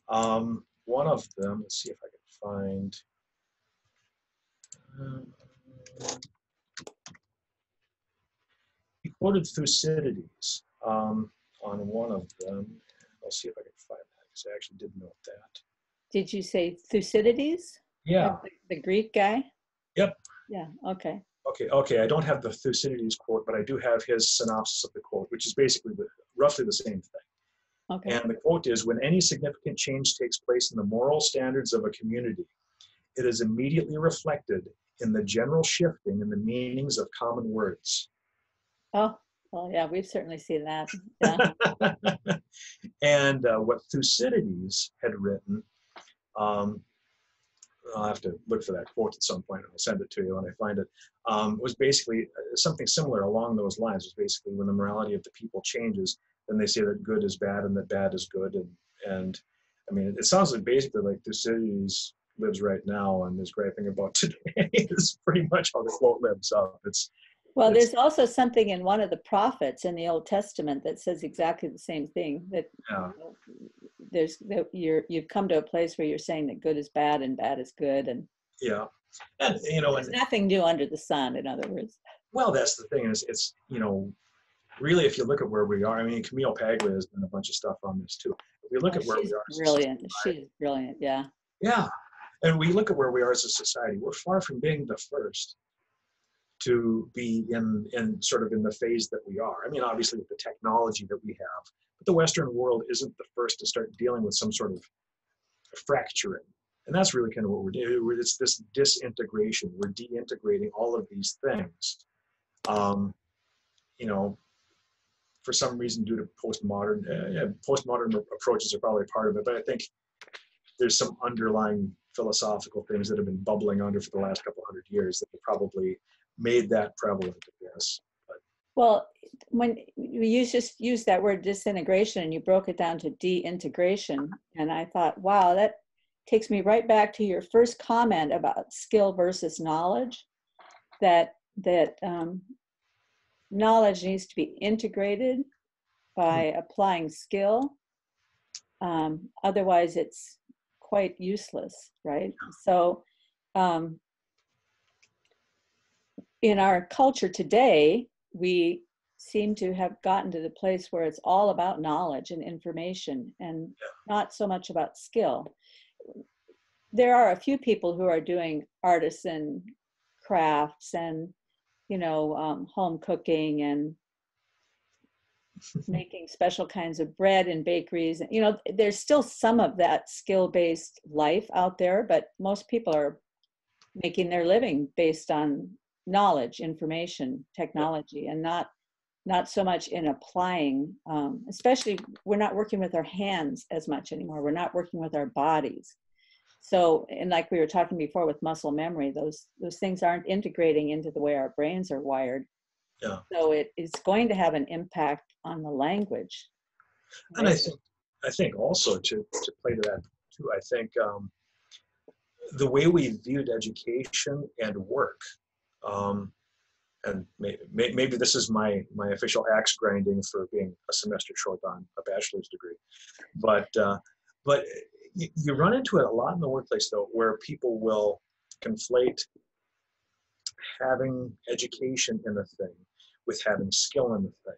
um, one of them let's see if i can find um, he quoted thucydides um, on one of them i'll see if i can find that because I actually did note that. Did you say Thucydides? Yeah. The, the Greek guy? Yep. Yeah, okay. Okay. Okay. I don't have the Thucydides quote, but I do have his synopsis of the quote, which is basically the, roughly the same thing. Okay. And the quote is When any significant change takes place in the moral standards of a community, it is immediately reflected in the general shifting in the meanings of common words. Oh, well, yeah, we've certainly seen that. Yeah. and uh, what Thucydides had written, um, I'll have to look for that quote at some and I'll send it to you when I find it. Um, was basically uh, something similar along those lines. It was basically when the morality of the people changes, then they say that good is bad and that bad is good. And and I mean, it sounds like basically like Thucydides lives right now and is griping about today. is pretty much how the quote lives up. It's Well, there's also something in one of the prophets in the Old Testament that says exactly the same thing. That yeah, there's that you're you've come to a place where you're saying that good is bad and bad is good, and yeah, and you know, there's and nothing new under the sun. In other words. Well, that's the thing is it's you know really if you look at where we are. I mean, Camille Paglia has done a bunch of stuff on this too. If we look Oh, at where she's we are, brilliant. society- She's brilliant. Yeah. yeah, and we look at where we are as a society. We're far from being the first to be in in sort of in the phase that we are. I mean, obviously with the technology that we have, but the Western world isn't the first to start dealing with some sort of fracturing. And that's really kind of what we're doing. It's this disintegration. We're deintegrating all of these things. Um, you know, for some reason, due to postmodern, uh, yeah, postmodern approaches are probably part of it. But I think there's some underlying philosophical things that have been bubbling under for the last couple hundred years that are probably made that prevalent. I guess. Well, when you just use that word disintegration and you broke it down to deintegration, and I thought, wow, that takes me right back to your first comment about skill versus knowledge. That that um, knowledge needs to be integrated by applying skill. Um, otherwise, it's quite useless, right? So, um, in our culture today, we seem to have gotten to the place where it's all about knowledge and information and not so much about skill. There are a few people who are doing artisan crafts and, you know, um, home cooking and making special kinds of bread in bakeries. You know, there's still some of that skill based life out there, but most people are making their living based on knowledge information technology and not not so much in applying um, especially we're not working with our hands as much anymore. We're not working with our bodies. So and like we were talking before with muscle memory those those things aren't integrating into the way our brains are wired. Yeah. so it is going to have an impact on the language. And I think I think also to to play to that too. I think um, the way we viewed education and work, um, and may, may, maybe this is my my official axe grinding for being a semester short on a bachelor's degree, but uh, but you, you run into it a lot in the workplace though, where people will conflate having education in a thing with having skill in the thing.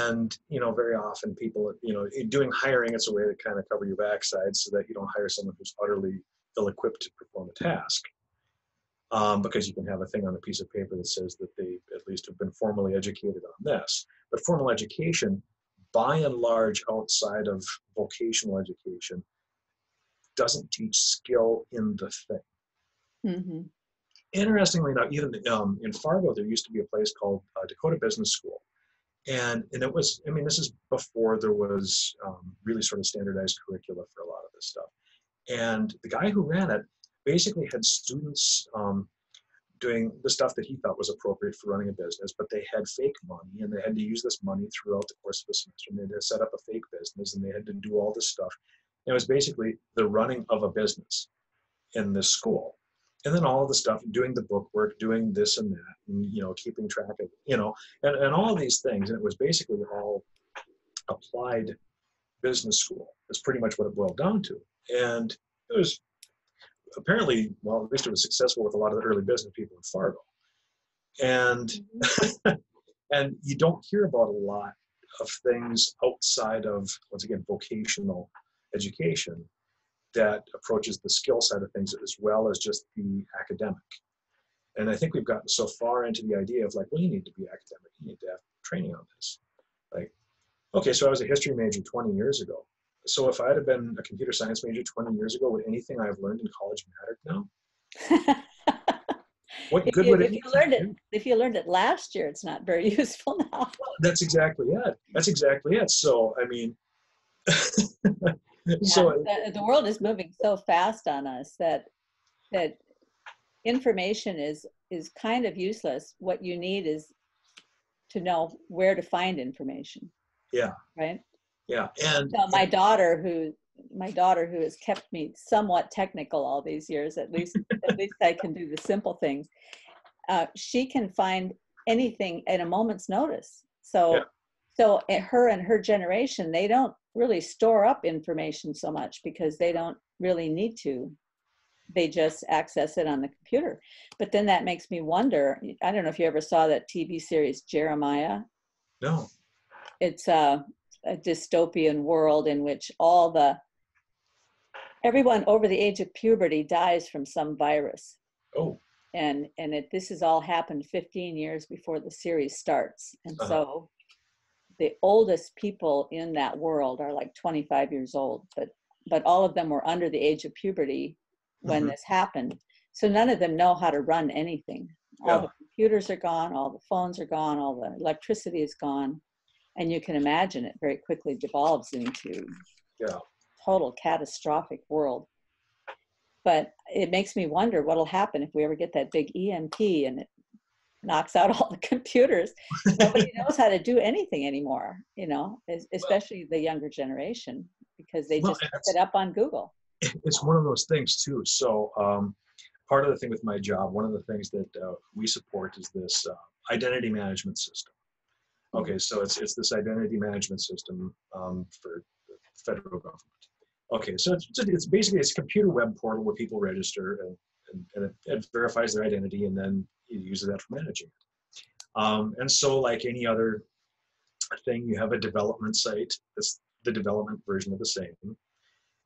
And you know very often people you know doing hiring it's a way to kind of cover your backside so that you don't hire someone who's utterly ill-equipped to perform a task um, because you can have a thing on a piece of paper that says that they at least have been formally educated on this but formal education by and large outside of vocational education doesn't teach skill in the thing Mhm. interestingly enough, even um, in Fargo, there used to be a place called uh, Dakota Business School, and and it was, I mean, this is before there was um, really sort of standardized curricula for a lot of this stuff. And the guy who ran it basically had students um, doing the stuff that he thought was appropriate for running a business, but they had fake money, and they had to use this money throughout the course of a semester. And they had to set up a fake business, and they had to do all this stuff. And it was basically the running of a business in this school and then all the stuff doing the book work doing this and that and you know keeping track of you know and, and all these things and it was basically all applied business school that's pretty much what it boiled down to and it was apparently well at least it was successful with a lot of the early business people in fargo and and you don't hear about a lot of things outside of, once again, vocational education that approaches the skill side of things as well as just the academic. And I think we've gotten so far into the idea of like, well, you need to be academic, you need to have training on this. Like, okay, so I was a history major 20 years ago. So if I had been a computer science major 20 years ago, would anything I've learned in college mattered now? What If good you, would if it you learned it, if you learned it last year, it's not very useful now. That's exactly it. That's exactly it. So I mean, so the, the world is moving so fast on us that that information is is kind of useless. What you need is to know where to find information. Yeah. Right. Yeah, and So my daughter, who my daughter, who has kept me somewhat technical all these years, at least at least I can do the simple things. Uh, she can find anything at a moment's notice. So, Yeah. so her and her generation, they don't really store up information so much because they don't really need to. They just access it on the computer. But then that makes me wonder. I don't know if you ever saw that TV series Jeremiah no, it's a, a dystopian world in which all the everyone over the age of puberty dies from some virus oh, and and it this has all happened 15 years before the series starts and Uh-huh. so the oldest people in that world are like 25 years old but but all of them were under the age of puberty when Mhm. this happened so none of them know how to run anything all Yeah. the computers are gone all the phones are gone all the electricity is gone and you can imagine it very quickly devolves into yeah, total catastrophic world. But it makes me wonder what'll happen if we ever get that big EMP and it knocks out all the computers. Nobody knows how to do anything anymore, you know, es- especially the younger generation because they Well, just look it up on Google. it's one of those things too. So um, part of the thing with my job, one of the things that uh, we support is this uh, identity management system. Okay, so it's it's this identity management system um, for the federal government. Okay, so it's, it's basically it's a computer web portal where people register and, and, and it, it verifies their identity and then it uses that for managing it. Um, and so like any other thing, you have a development site that's the development version of the same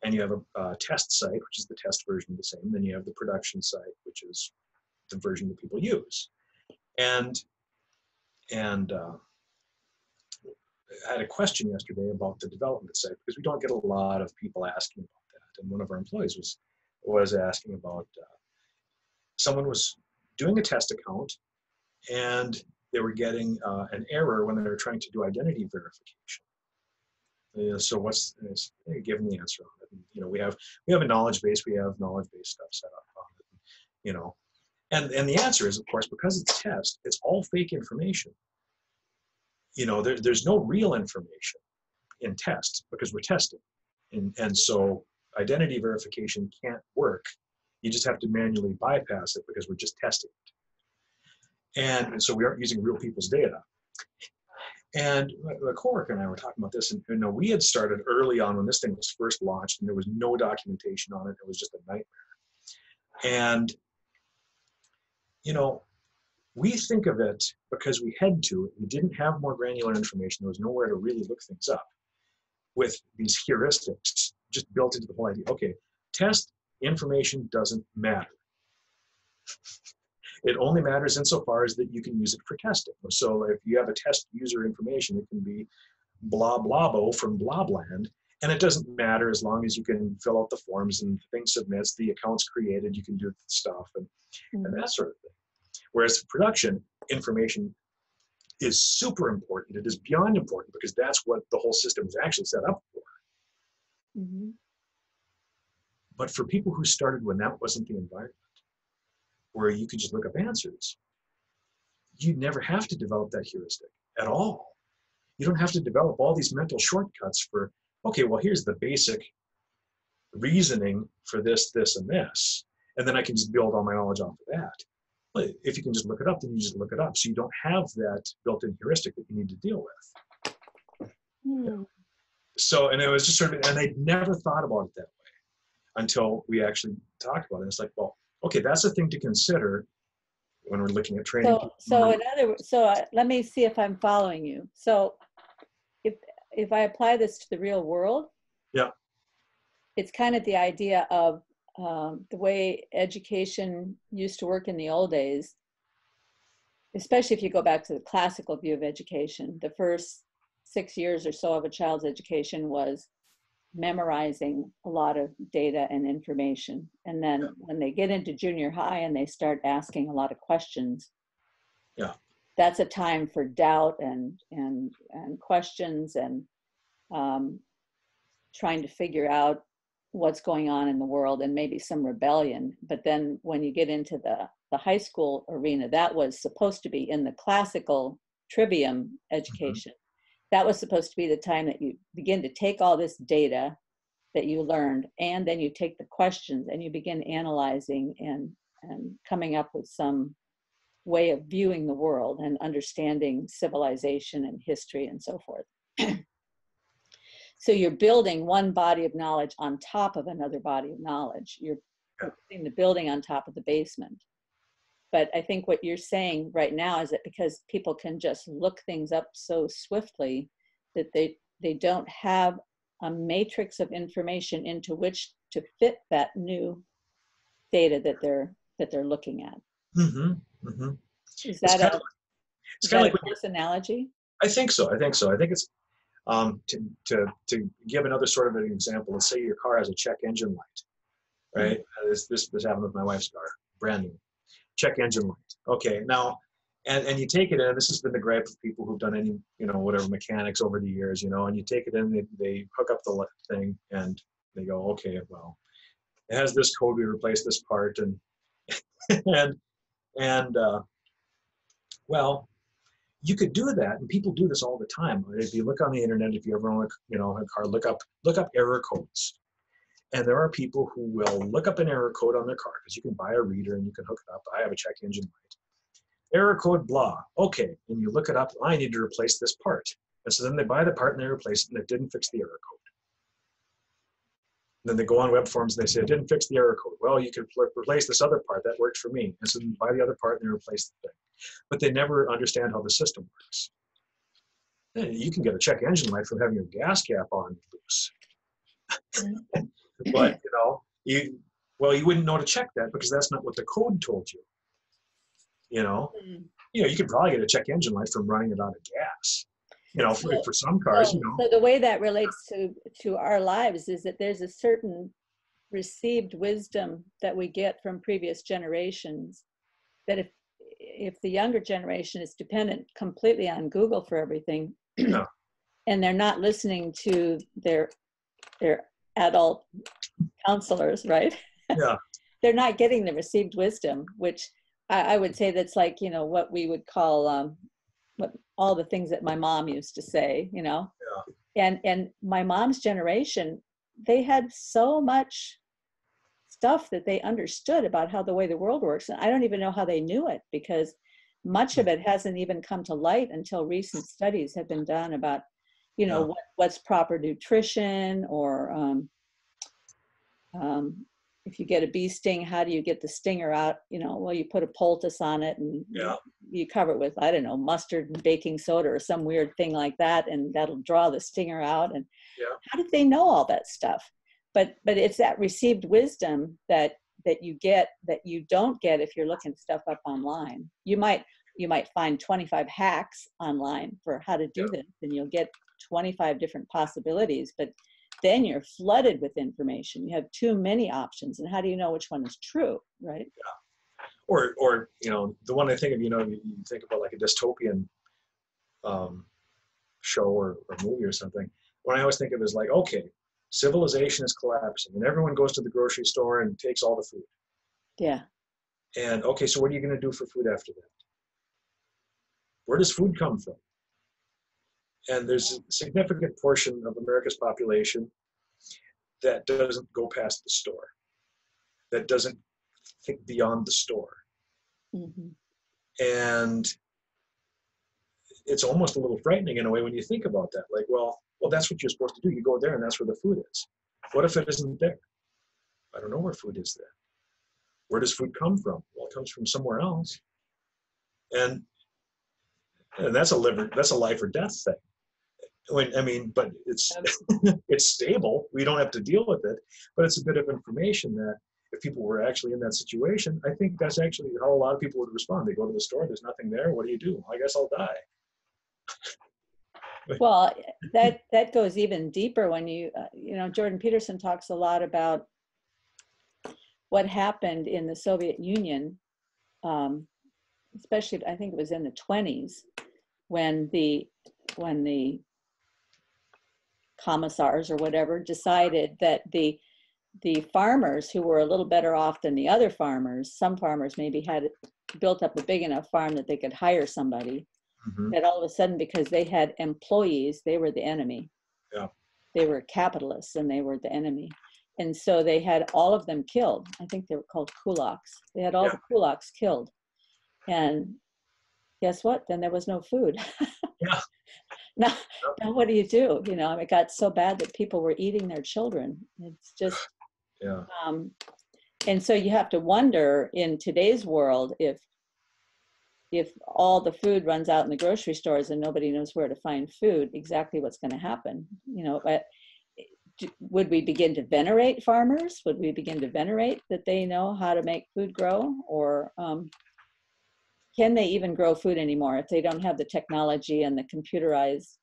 and you have a, test site, which is the test version of the same. Then you have the production site, which is the version that people use. And and uh, I had a question yesterday about the development site because we don't get a lot of people asking about that. And one of our employees was was asking about uh, someone was doing a test account and they were getting uh, an error when they were trying to do identity verification. So what's give them the answer on it. And, you know, we have we have a knowledge base. We have knowledge base stuff set up on it. You know, and and the answer is, of course, because it's test, it's all fake information. You know, there, there's no real information in test because we're testing, and and so identity verification can't work. You just have to manually bypass it because we're just testing it. And so we aren't using real people's data. And a coworker and I were talking about this, and you know, we had started early on when this thing was first launched, and there was no documentation on it. It was just a nightmare. And you know, we think of it because we had to. We didn't have more granular information. There was nowhere to really look things up. With these heuristics just built into the whole idea. Okay, test information doesn't matter. It only matters insofar as that you can use it for testing. So if you have a test user information, it can be blah blahbo from blobland, and it doesn't matter as long as you can fill out the forms and the thing submits, the account's created, you can do stuff and, and mm-hmm. that sort of thing. Whereas production information is super important. It is beyond important because that's what the whole system is actually set up for. Mhm. But for people who started when that wasn't the environment, where you could just look up answers, you never have to develop that heuristic at all. You don't have to develop all these mental shortcuts for, okay, well, here's the basic reasoning for this, this, and this. And then I can just build all my knowledge off of that. If you can just look it up, then you just look it up. So you don't have that built in heuristic that you need to deal with. Hmm. so and it was just sort of and i never thought about it that way until we actually talked about it it's like well okay that's a thing to consider when we're looking at training So, so in other, so uh, let me see if I'm following you. So, if if I apply this to the real world, Yeah. it's kind of the idea of um, the way education used to work in the old days, especially if you go back to the classical view of education. The first six years or so of a child's education was memorizing a lot of data and information. And then Yeah. when they get into junior high and they start asking a lot of questions, Yeah. that's a time for doubt and and and questions and um, trying to figure out what's going on in the world and maybe some rebellion. But then when you get into the the high school arena, that was supposed to be in the classical trivium mm-hmm. education. That was supposed to be the time that you begin to take all this data that you learned and then you take the questions and you begin analyzing and and coming up with some way of viewing the world and understanding civilization and history and so forth. so you're building one body of knowledge on top of another body of knowledge. You're putting the building on top of the basement. But I think what you're saying right now is that because people can just look things up so swiftly that they they don't have a matrix of information into which to fit that new data that they're that they're looking at. hmm hmm Is It's that kind a, of, it's is kind that of a like close analogy? I think so. I think so. I think it's um, to to to give another sort of an example. Let's say your car has a check engine light, right? Uh, This this this happened with my wife's car, brand new, check engine light. Okay, now. And, and you take it in. This has been the gripe of people who've done any, you know, whatever mechanics over the years, you know. And you take it in, they, they hook up the thing, and they go, okay, well, it has this code. We replace this part, and and and uh, well, you could do that and people do this all the time. If you look on the internet if you ever own a you know a car look up look up error codes. And there are people who will look up an error code on their car because you can buy a reader and you can hook it up. I have a check engine light. Error code blah. Okay and you look it up i need to replace this part. And so then they buy the part and they replace it and it didn't fix the error code. Then they go on web forums and they say it didn't fix the error code. Well you could pl- replace this other part. That worked for me. And so then buy the other part and they replace the thing but they never understand how the system works. And You can get a check engine light from having your gas cap on loose. but you know, you well, you wouldn't know to check that because that's not what the code told you. You know, hmm. you know, you could probably get a check engine light from running it out of gas. You know, for, Well, for some cars, So, you know. so the way that relates to to our lives is that there's a certain received wisdom that we get from previous generations that if if the younger generation is dependent completely on Google for everything Yeah. and they're not listening to their their adult counselors, right? Yeah. they're not getting the received wisdom, which I, I would say that's like, you know, what we would call um, what all the things that my mom used to say, you know. Yeah. And and my mom's generation, they had so much stuff that they understood about how the way the world works. And I don't even know how they knew it because much of it hasn't even come to light until recent studies have been done about, you know, Yeah. what, what's proper nutrition or um, um, if you get a bee sting, how do you get the stinger out? You know, well, you put a poultice on it and Yeah. you cover it with, I don't know, mustard and baking soda or some weird thing like that, and that'll draw the stinger out. And Yeah. how did they know all that stuff? But but it's that received wisdom that that you get that you don't get if you're looking stuff up online. You might you might find 25 hacks online for how to do this, and you'll get 25 different possibilities, but then you're flooded with information. You have too many options, and how do you know which one is true, right? yeah. or or you know the one I think of you know you, you think about like a dystopian um, show or, or movie or something. What I always think of is like okay, civilization is collapsing and everyone goes to the grocery store and takes all the food. Yeah. And okay, so what are you going to do for food after that? Where does food come from? And there's a significant portion of America's population that doesn't go past the store, that doesn't think beyond the store hmm and it's almost a little frightening in a way when you think about that like well well that's what you're supposed to do you go there and that's where the food is what if it isn't there i don't know where food is there where does food come from well it comes from somewhere else and and that's a liver that's a life or death thing When, I mean, but it's it's stable. We don't have to deal with it, but it's a bit of information that if people were actually in that situation, I think that's actually how a lot of people would respond. They go to the store, there's nothing there. What do you do? I guess I'll die. Well, that that goes even deeper when you uh, you know Jordan Peterson talks a lot about what happened in the Soviet Union, um, especially I think it was in the 20s when the when the commissars or whatever decided that the the farmers who were a little better off than the other farmers, some farmers maybe had built up a big enough farm that they could hire somebody Mhm. that all of a sudden because they had employees they were the enemy Yeah. they were capitalists and they were the enemy and so they had all of them killed i think they were called kulaks they had all Yeah. the kulaks killed and guess what then there was no food Yeah. now, now what do you do you know it got so bad that people were eating their children it's just Yeah. um, and so you have to wonder in today's world if if all the food runs out in the grocery stores and nobody knows where to find food, exactly what's going to happen. You know, but would we begin to venerate farmers? Would we begin to venerate that they know how to make food grow, or um, can they even grow food anymore if they don't have the technology and the computerized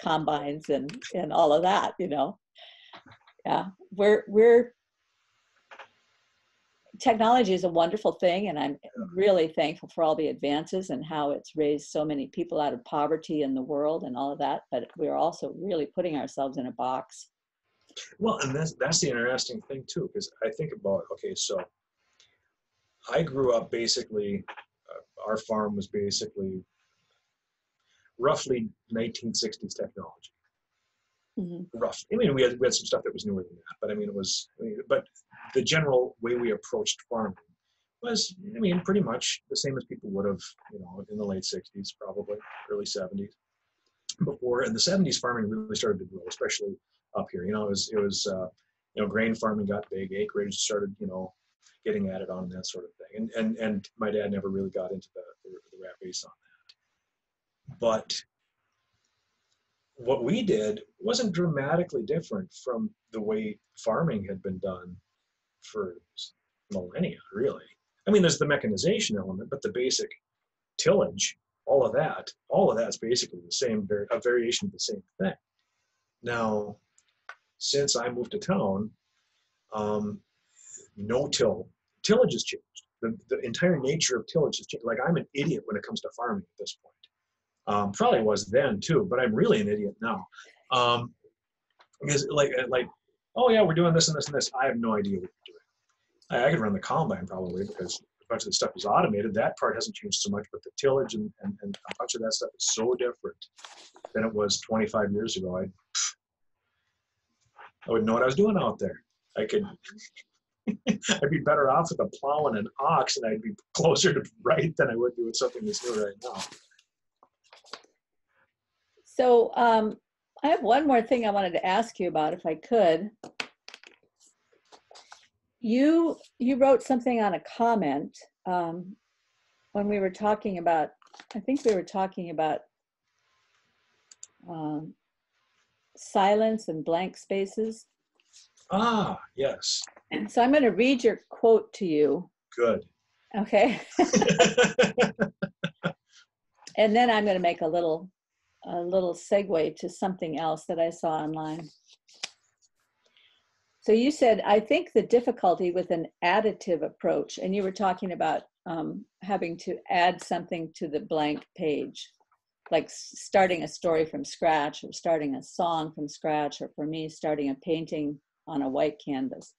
combines and and all of that? You know, yeah, we're we're technology is a wonderful thing and i'm really thankful for all the advances and how it's raised so many people out of poverty in the world and all of that but we're also really putting ourselves in a box Well, and that's that's the interesting thing too, because I think about okay, so I grew up basically. Uh, our farm was basically roughly 1960s technology. Mhm. rough. I mean, we had we had some stuff that was newer than that, but I mean, it was. I mean, but the general way we approached farming was, I mean, pretty much the same as people would have, you know, in the late '60s, probably early '70s. Before in the '70s, farming really started to grow, especially up here. You know, it was it was uh, you know, grain farming got big, acreage started, you know, getting added on that sort of thing. And and and my dad never really got into the the, the rat race on that, but what we did wasn't dramatically different from the way farming had been done for millennia, really. I mean, there's the mechanization element, but the basic tillage, all of that, all of that's basically the same, a variation of the same thing. Now, since I moved to town, um, no till, tillage has changed. The, the entire nature of tillage has changed. Like, I'm an idiot when it comes to farming at this point. Um, probably was then too, but I'm really an idiot now. Um, because like like oh yeah, we're doing this and this and this. I have no idea what we're doing. I, I could run the combine probably because a bunch of the stuff is automated. That part hasn't changed so much, but the tillage and, and, and a bunch of that stuff is so different than it was 25 years ago. I I would know what I was doing out there. I could. I'd be better off with a plow and an ox, and I'd be closer to right than I would be with something that's new right now. So um, i have one more thing i wanted to ask you about if i could. You you wrote something on a comment um, when we were talking about i think we were talking about um, silence and blank spaces. Ah, yes, And so i'm going to read your quote to you. Good. okay. And then i'm going to make a little a little segue to something else that i saw online. So you said i think the difficulty with an additive approach and you were talking about um, having to add something to the blank page like starting a story from scratch or starting a song from scratch or for me starting a painting on a white canvas.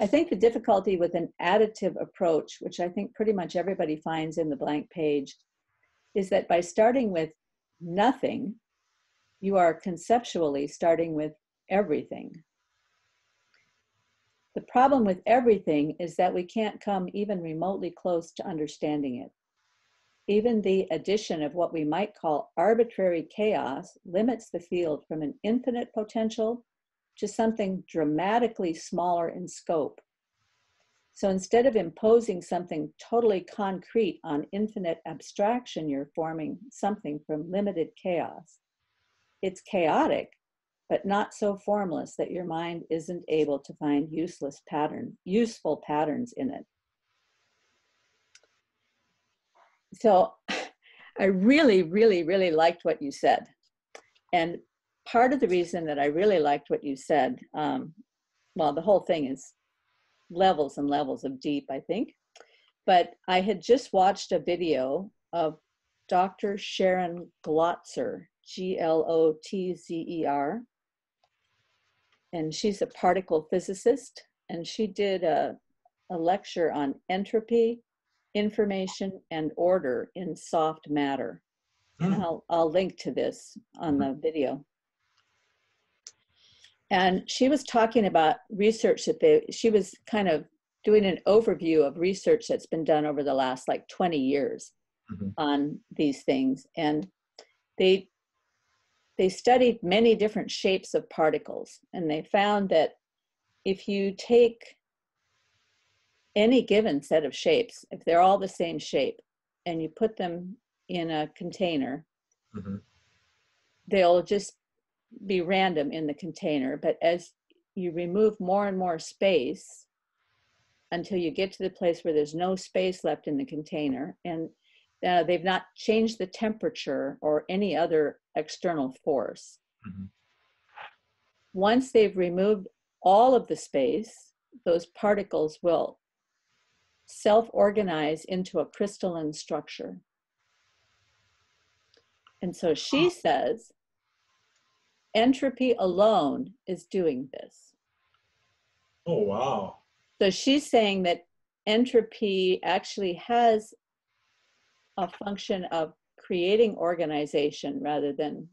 I think the difficulty with an additive approach, which I think pretty much everybody finds in the blank page, is that by starting with nothing, you are conceptually starting with everything. The problem with everything is that we can't come even remotely close to understanding it. Even the addition of what we might call arbitrary chaos limits the field from an infinite potential to something dramatically smaller in scope. So instead of imposing something totally concrete on infinite abstraction, you're forming something from limited chaos. it's chaotic, but not so formless that your mind isn't able to find useless pattern, useful patterns in it. So I really, really, really liked what you said. And part of the reason that I really liked what you said, um, well, the whole thing is levels and levels of deep, I think. But I had just watched a video of Dr. Sharon Glotzer, G L O T Z E R. And she's a particle physicist, and she did a, a lecture on entropy, information, and order in soft matter. And Hmm. I'll, I'll link to this on the video. And she was talking about research that they, she was kind of doing an overview of research that's been done over the last like 20 years Mhm. on these things. And they, they studied many different shapes of particles. And they found that if you take any given set of shapes, if they're all the same shape, and you put them in a container, Mhm. they'll just be random in the container. But as you remove more and more space until you get to the place where there's no space left in the container, and uh, they've not changed the temperature or any other external force. Mhm. Once they've removed all of the space, those particles will self organize into a crystalline structure. And so she says entropy alone is doing this. Oh wow. So she's saying that entropy actually has a function of creating organization rather than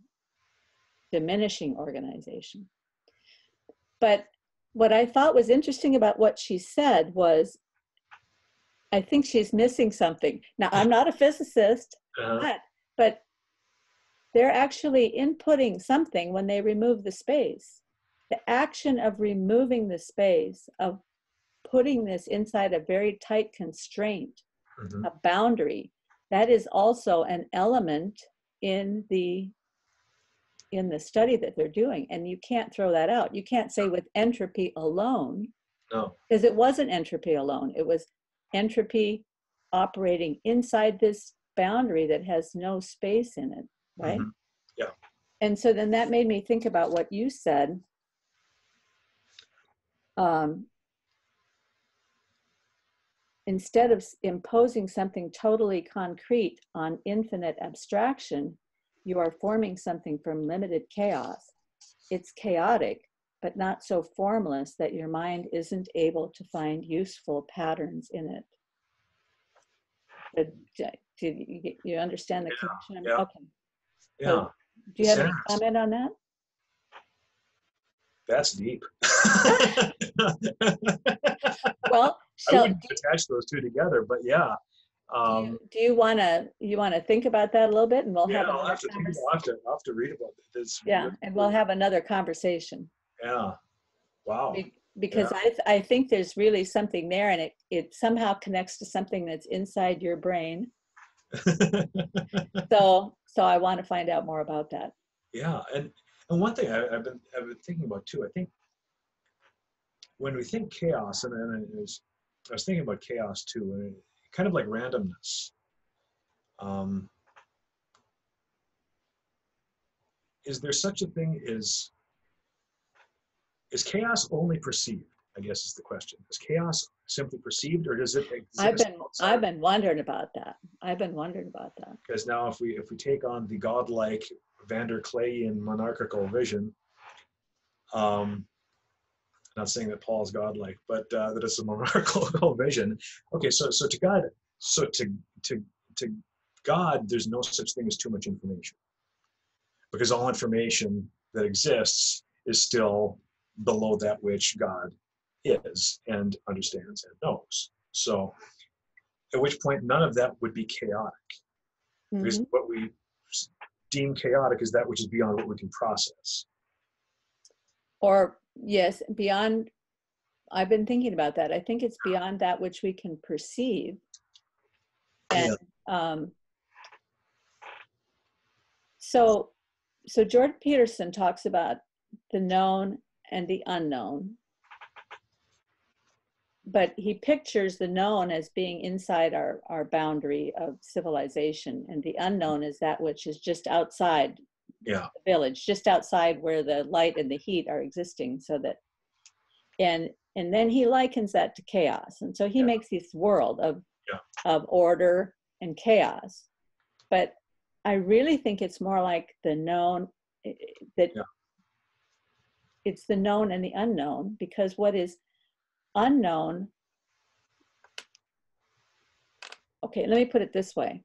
diminishing organization. But what I thought was interesting about what she said was I think she's missing something. Now, I'm not a physicist, Uh-huh. but, but they're actually inputting something when they remove the space. The action of removing the space, of putting this inside a very tight constraint, Mhm. a boundary, that is also an element in the in the study that they're doing and you can't throw that out you can't say with entropy alone No. because it wasn't entropy alone it was entropy operating inside this boundary that has no space in it right Mhm. Yeah. and so then that made me think about what you said um, instead of imposing something totally concrete on infinite abstraction you are forming something from limited chaos it's chaotic but not so formless that your mind isn't able to find useful patterns in it Did, did you, you understand the Yeah, connection? yeah. Okay. Yeah. Do you have any Yes. comment on that? That's deep. Well, I wouldn't attach those two together, but yeah. do Um, you, do you want to you want to think about that a little bit, and we'll yeah, have I'll have to. I'll have to, I'll have to read about it. It's yeah, really- and we'll have another conversation Yeah. Wow. Be- because I th- I think there's really something there, and it it somehow connects to something that's inside your brain. So so I want to find out more about that. yeah, and and one thing I, I've been I've been thinking about too. I think when we think chaos, and, and it was, I was thinking about chaos too, and kind of like randomness. Um, is there such a thing as is chaos only perceived? I guess is the question. Is chaos simply perceived, or does it exist? I've been outside I've been wondering about that. I've been wondering about that. because now if we if we take on the godlike VanderKlayian monarchical vision, um, not saying that Paul's godlike, but uh, that it's a monarchical vision. Okay, so so to God, so to to to God, there's no such thing as too much information, because all information that exists is still below that which God is and understands and knows. So, at which point none of that would be chaotic because Mhm. what we deem chaotic is that which is beyond what we can process. Or yes, beyond. I've been thinking about that. I think it's beyond that which we can perceive. And um, so so Jordan Peterson talks about the known and the unknown. But he pictures the known as being inside our, our boundary of civilization, and the unknown is that which is just outside Yeah. the village, just outside where the light and the heat are existing, so that, and and then he likens that to chaos, and so he Yeah. makes this world of Yeah. of order and chaos. But I really think it's more like the known i- i- that Yeah. it's the known and the unknown because what is unknown. Okay let me put it this way.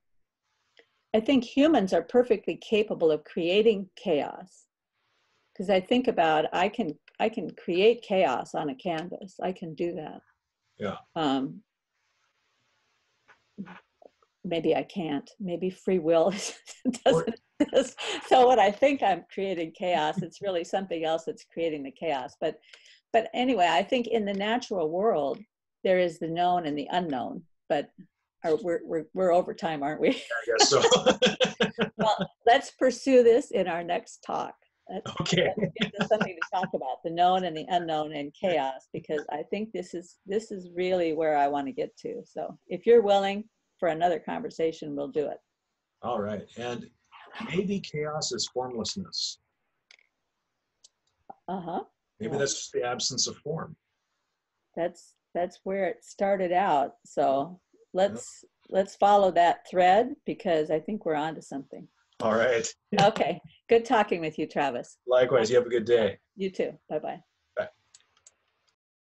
I think humans are perfectly capable of creating chaos. Because i think about i can i can create chaos on a canvas. I can do that. Yeah. um maybe i can't. Maybe free will doesn't exist. so when i think i'm creating chaos. It's really something else that's creating the chaos. But but anyway i think in the natural world there is the known and the unknown but are, we're, we're, we're over time aren't we I guess so. well let's pursue this in our next talk Let's- okay. let's something to talk about the known and the unknown and chaos because i think this is this is really where i want to get to so if you're willing for another conversation we'll do it All right. And maybe chaos is formlessness. uh-huh Maybe Yeah. that's just the absence of form. that's that's where it started out so let's let's follow that thread because i think we're on to something All right. okay good talking with you travis Likewise, you have a good day. you too bye bye